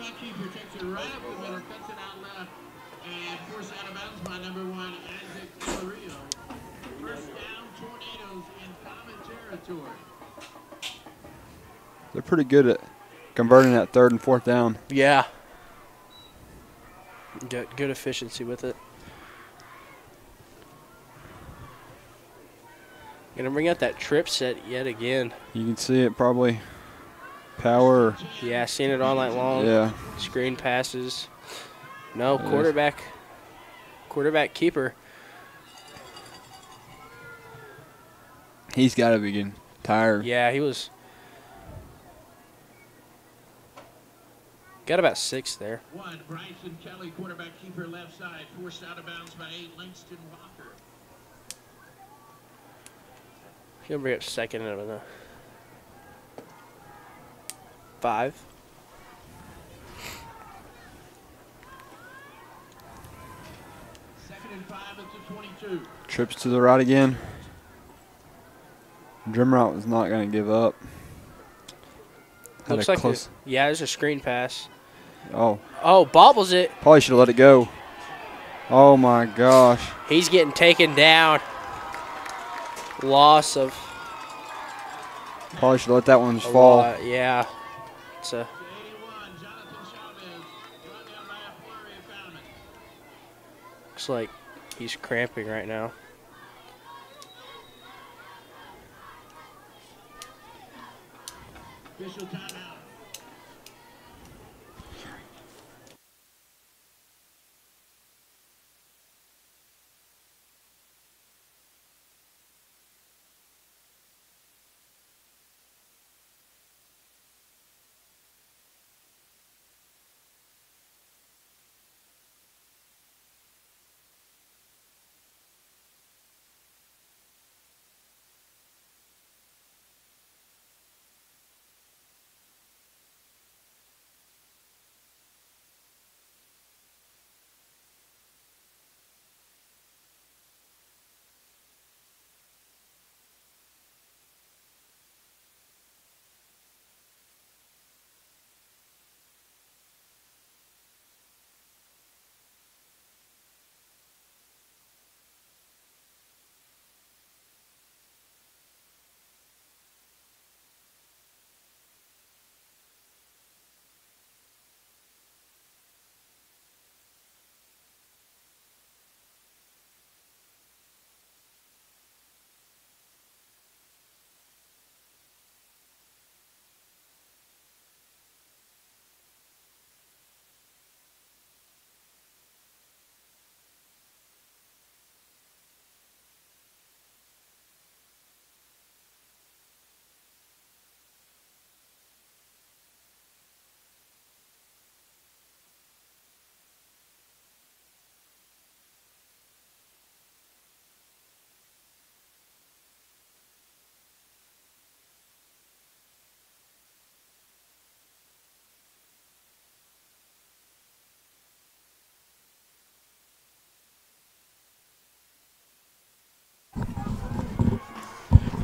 They're pretty good at converting that third and fourth down. Yeah. Good, good efficiency with it. Gonna bring out that trip set yet again. You can see it probably. Power. Yeah, seen it all night long. Yeah. Screen passes. No It is. quarterback. Quarterback keeper. He's got to be getting tired. Yeah, he was. Got about six there. One, Bryson Kelly, quarterback keeper left side, forced out of bounds by eight, Langston Walker. Gonna bring up second and a five. Second and five at the 22. Trips to the right again. Drumright was not going to give up. Had Looks a like close. the- yeah, there's a screen pass. Oh, Oh, bobbles it. probably should have let it go. Oh my gosh. He's getting taken down. Loss of Probably should have let that one fall. lot. Yeah, it's a To 81, Jonathan Chavez, brought down by a flurry of foul. looks like he's cramping right now. Official timeout.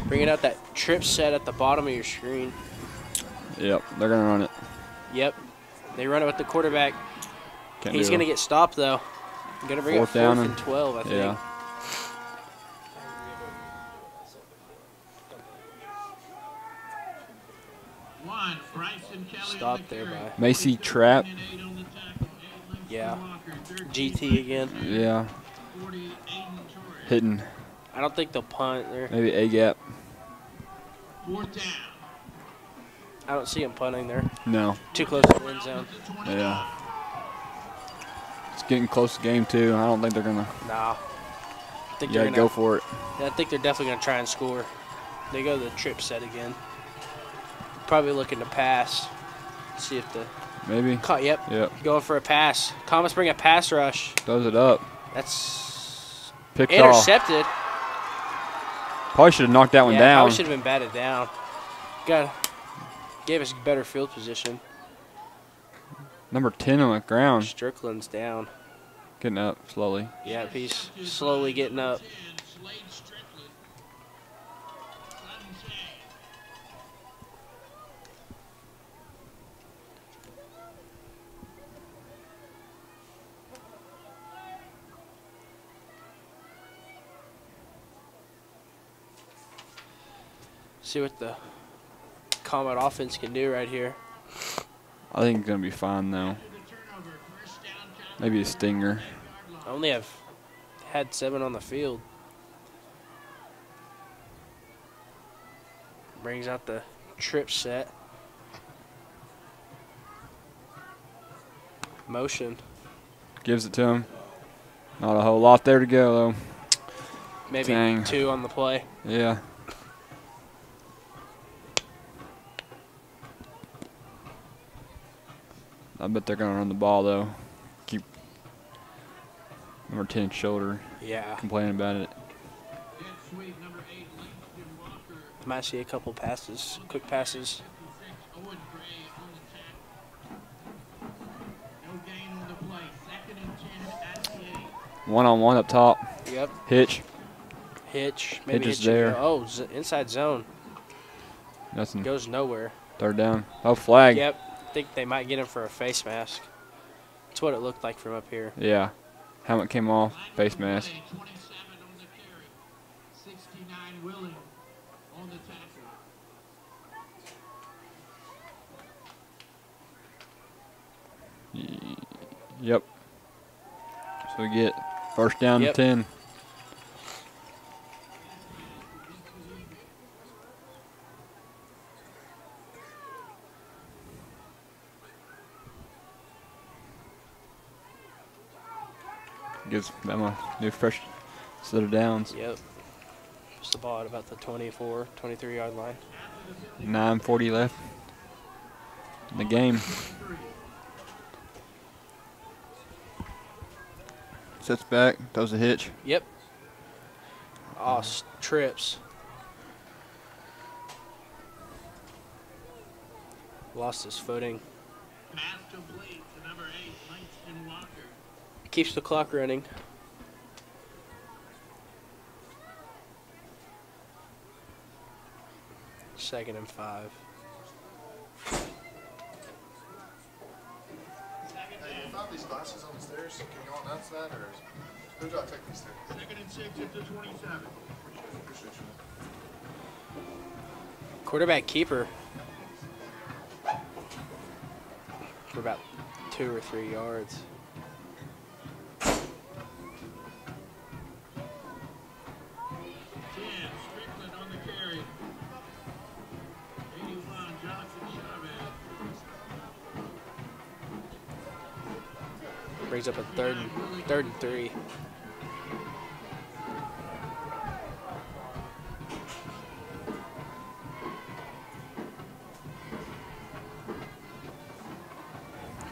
Bringing out that trip set at the bottom of your screen. Yep, they're going to run it. Yep, they run it with the quarterback. Can't He's gonna get stopped though. Gonna bring Fourth up down fourth and- and twelve, I think. Yeah. One, Bryson Kelly on there by Macy Trap. And eight on the tackle. Eight, Langston Yeah. GT again. Yeah. 40, Aiden Torres. Hitting I don't think they'll punt there. maybe A gap. Fourth down. I don't see him punting there. No. Too close to the end zone. At the 29. Yeah. It's getting close to game two. I don't think they're going to. Nah. I think You they're gonna go for it. I think they're definitely gonna try and score. They go to the trip set again. Probably looking to pass. See if the Maybe. caught. Yep. Yep. Going for a pass. Comets bring a pass rush. Throws it up. That's Picked off. Probably should have knocked that one yeah, down. probably should have been batted down. Got gave us better field position. Number 10 on the ground. Strickland's down. Getting up slowly. Yeah, he's slowly getting up. See what the Comet offense can do right here. I think it's gonna be fine though. Maybe a stinger. I only have had seven on the field. Brings out the trip set. Motion. Gives it to him. Not a whole lot there to go though. Maybe Dang. two on the play. Yeah. I bet they're gonna run the ball though. Keep number ten shoulder Yeah. complaining about it. Jet sweep number eight, Might see a couple passes, quick passes. 56, on the tackle. No gain on the play. Second and 10 at the eight. One on one up top. Yep. Hitch. Hitch. Maybe Hitch is there. Oh, z- inside zone. Nothing. Goes nowhere. Third down. Oh flag. Yep. Think they might get him for a face mask. That's what it looked like from up here. Yeah. Helmet came off. Face mask. 27 on the carry. 69 Willing on the tackle. Yep. So we get first down Yep. to ten. Gives them a new fresh set of downs. Yep. Just the ball at about the 24, 23 yard line. 9:40 left in the game. Sets back, throws a hitch. Yep. Oh, trips. Lost his footing. Keeps the clock running. Second and five. Hey, you found these glasses on the stairs? Can you all announce that, or is, who do I take these to? Second and six at the 27. Appreciate you. Quarterback keeper. For about two or three yards. Brings up a third third and three.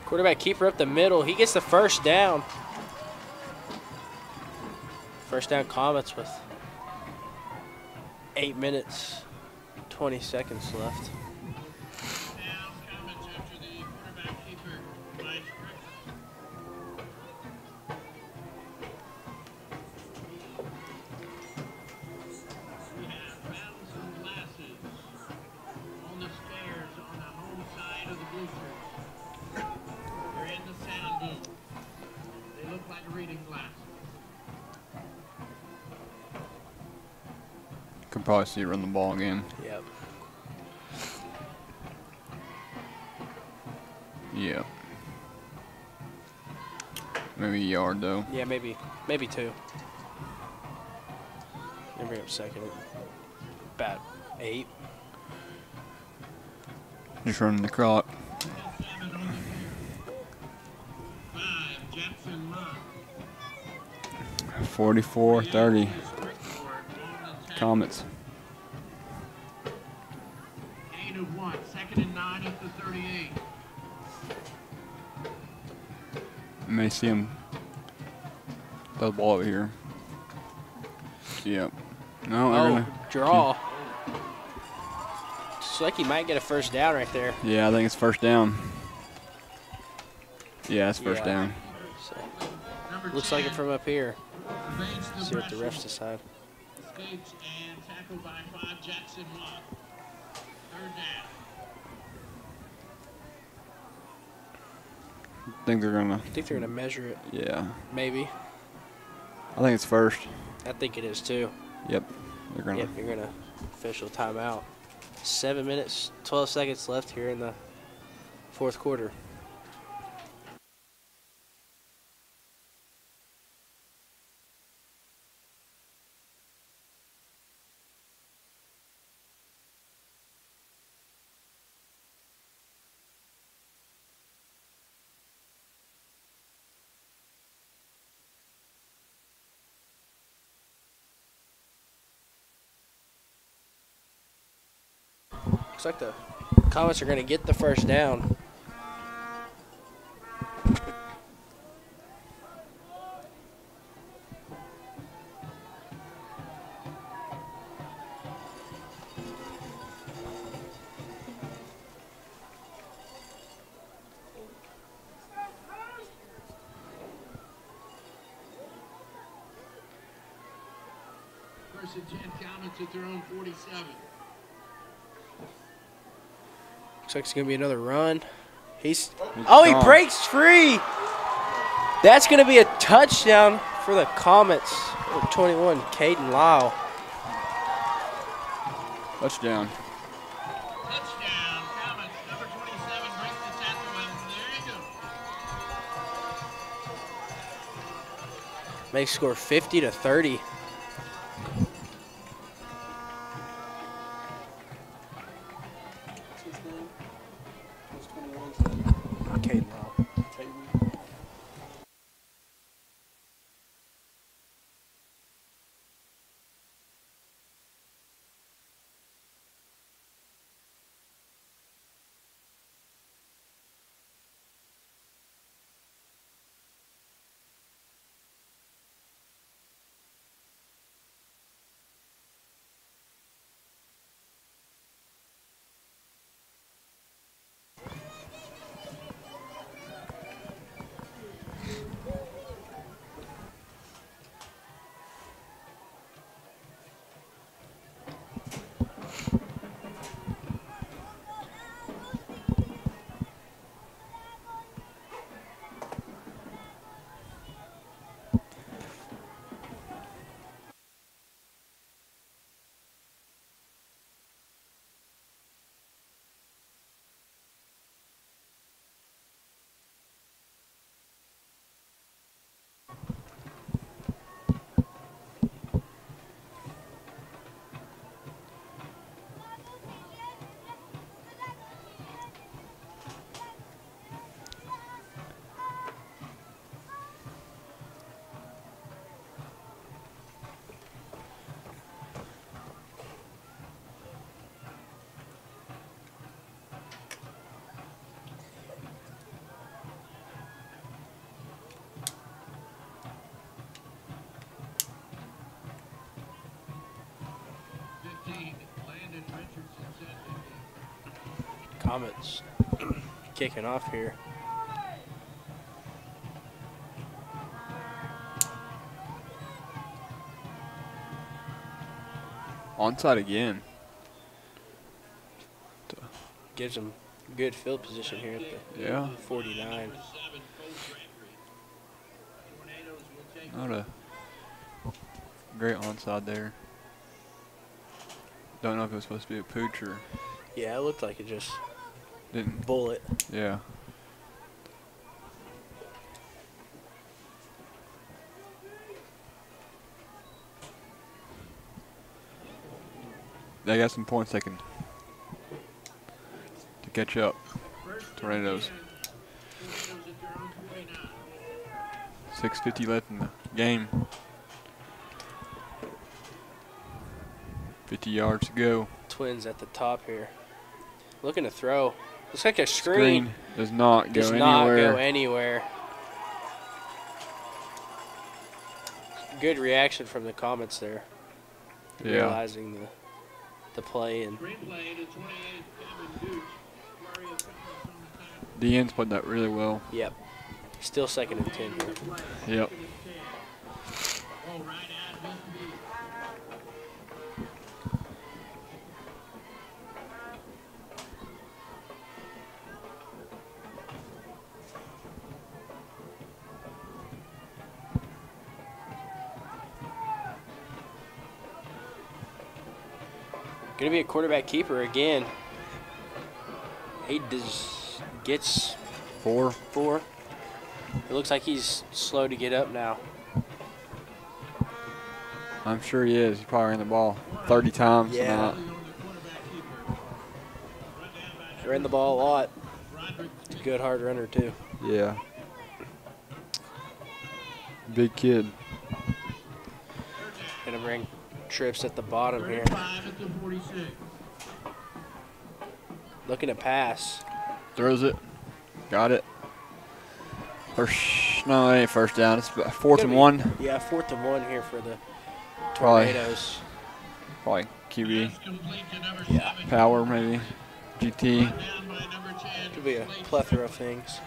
Quarterback keeper up the middle. He gets the first down. First down Comets with eight minutes, 20 seconds left. See it run the ball again. Yep. Yeah. Maybe a yard though. Yeah, maybe, maybe two. Me bring up second. About eight. Just running the clock. Seven on the May see him throw the ball over here. Yep. No, they're Oh, gonna. draw. Looks like he might get a first down right there. Yeah, I think it's first down. Yeah, it's first Yeah. down. So, looks 10, like it from up here. See what the refs decide. Escapes and tackled by five, Jackson Monk. Third down. I think they're gonna. I think they're gonna measure it. Yeah. Maybe. I think it's first. I think it is too. Yep. They're gonna. Yep, you're gonna official timeout. Seven minutes, 12 seconds left here in the fourth quarter. Like the Comets are going to get the first down. First and 10 Comets at their own 47. Looks like it's going to be another run. He's He's Oh, he breaks free. That's going to be a touchdown for the Comets. Number 21, Caden Lyle. Touchdown. Touchdown, Comets. Number 27 breaks the tackle, and there you go. Makes score 50 to 30. Comets kicking off here. Onside again. Gives them good field position here at the Yeah. 49. Seven, Cole Gregory. Tornadoes will take Not a great onside there. Don't know if it was supposed to be a pooch or Yeah, it looked like it just didn't. bullet. Yeah. They got some points they can to catch up. Tornadoes. 10. Tornadoes at their own 49. 650 left in the game. 50 yards to go. Twins at the top here. Looking to throw. Looks like a screen. Screen does not go Does not anywhere. go anywhere. Good reaction from the Comets there. yeah. Realizing the the play and Screenplay to 28, Kevin Gooch. Flurry of Comets on the ends played that really well. yep. Still second and ten here. Yep. Gonna be a quarterback keeper again. He does, gets Four. four. It looks like he's slow to get up now. I'm sure he is. He probably ran the ball 30 times. Yeah. tonight. On the quarterback keeper. Run down by Ran the ball a lot. He's a good hard runner too. Yeah. Big kid. Gonna bring trips at the bottom here. 35 at the 46. Looking to pass. Throws it. Got it. First, no, it ain't first down. It's about fourth and be- one. Yeah, fourth and one here for the Probably, Tornadoes. probably QB. Pass complete to number Yeah. Power, maybe. GT. Brought down by number 10. Could be a plethora of things.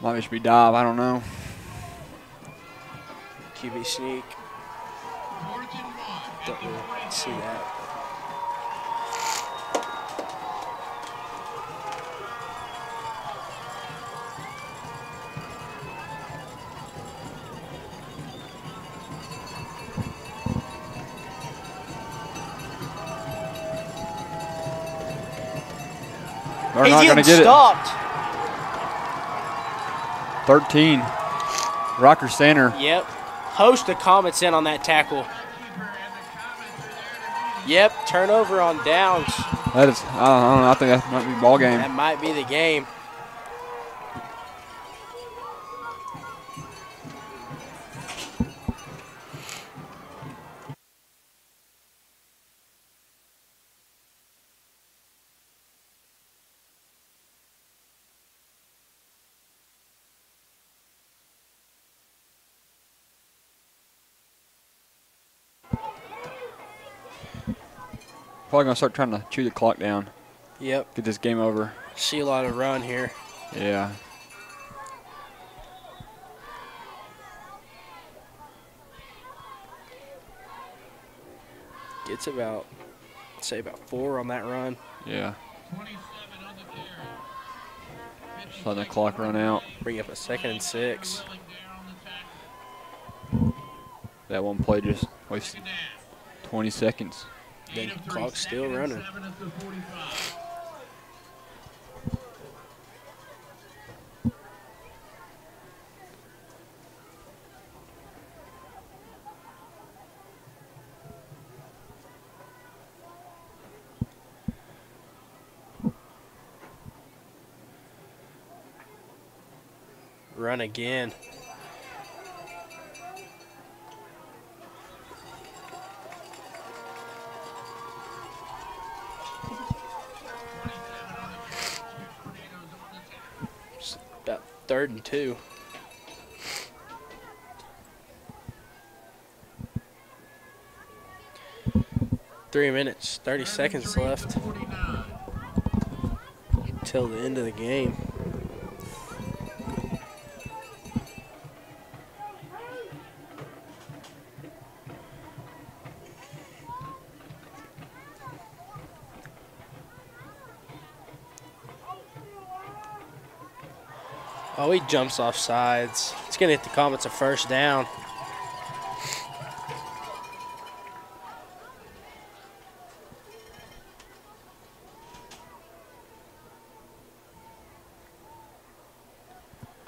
Might just be dive. I don't know. QB sneak. Fourth and one at Don't really see that. They're He's not going to get stopped. it. 13. Rocker Center. Yep. Host of Comets in on that tackle. Yep. Turnover on downs. That is, I don't know. I think that might be ball game. That might be the game. Probably going to start trying to chew the clock down. Yep. Get this game over. See a lot of run here. Yeah. Gets about, say about four on that run. Yeah. 27 on the carry. Just letting the clock run out. Bring up a second and six. Willing there on the tackle. That one play just wasted 20 seconds. The clock's still running. seven at the 45. Run again. Third and two. Three minutes, 30 seconds left 49. till the end of the game. Oh, he jumps off sides. It's going to hit the Comets a first down.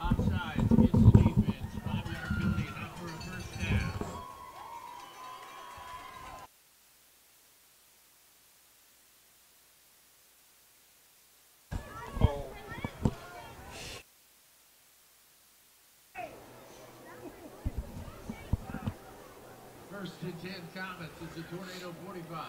Offside against the defense. Five-yard penalty, not for a first down. First and 10 Comets. It's a Tornado 45.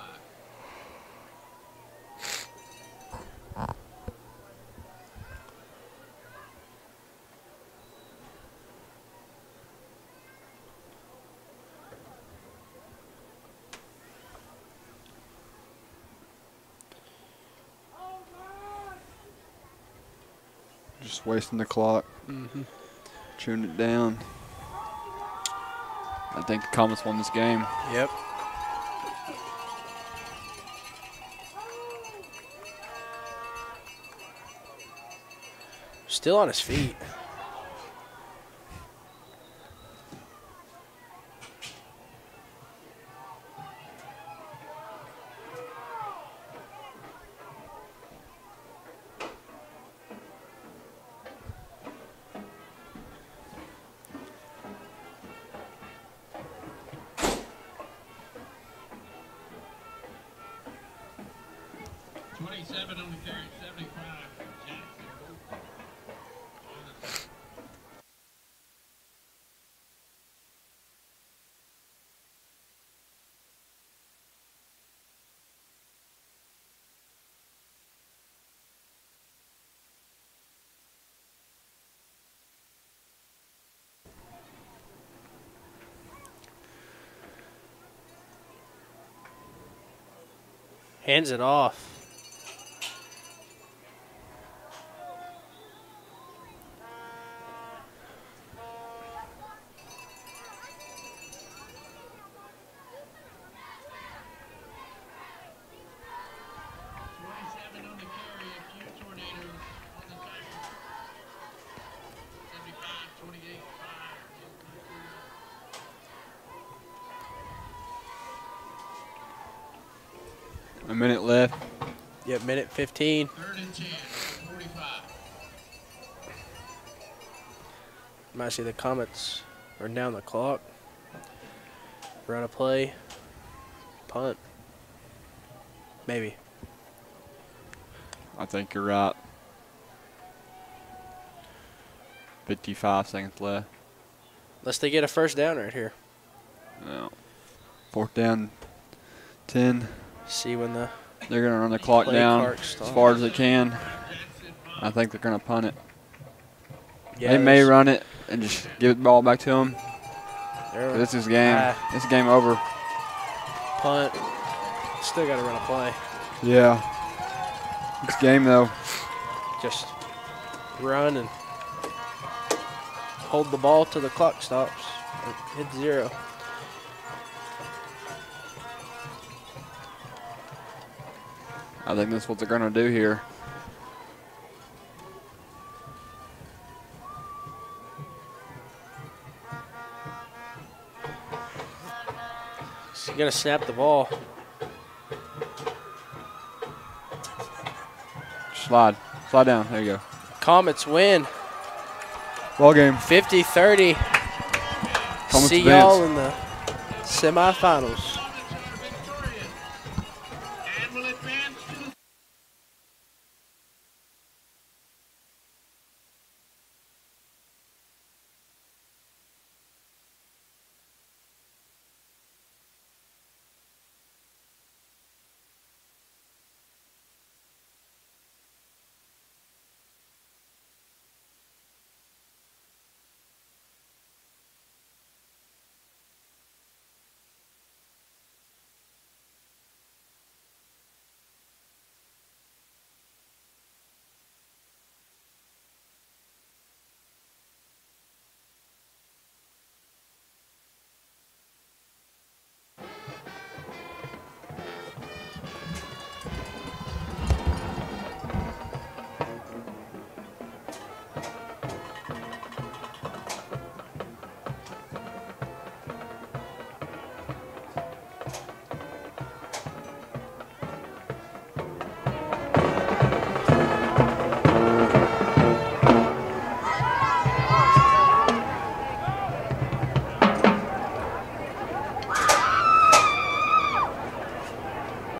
Just wasting the clock. Mm-hmm. Chewing it down. I think the Comets won this game. Yep. Still on his feet. Hands it off. A minute left. Yep, minute 15. Third and ten, forty-five. Might see the Comets are down the clock. Run a play. Punt. Maybe. I think you're right. 55 seconds left. Unless they get a first down right here. No. Fourth down, 10. See when the They're going to run the clock down as far as they can. I think they're going to punt it. yeah, they may run it and just give the ball back to them. This is game. Ah. This game over. punt. Still got to run a play. Yeah. It's game though. Just run and hold the ball till the clock stops. Hit zero. I think that's what they're going to do here. You got to snap the ball. Slide. Slide down. There you go. Comets win Ball game. 50 30. Comets See y'all in the semifinals.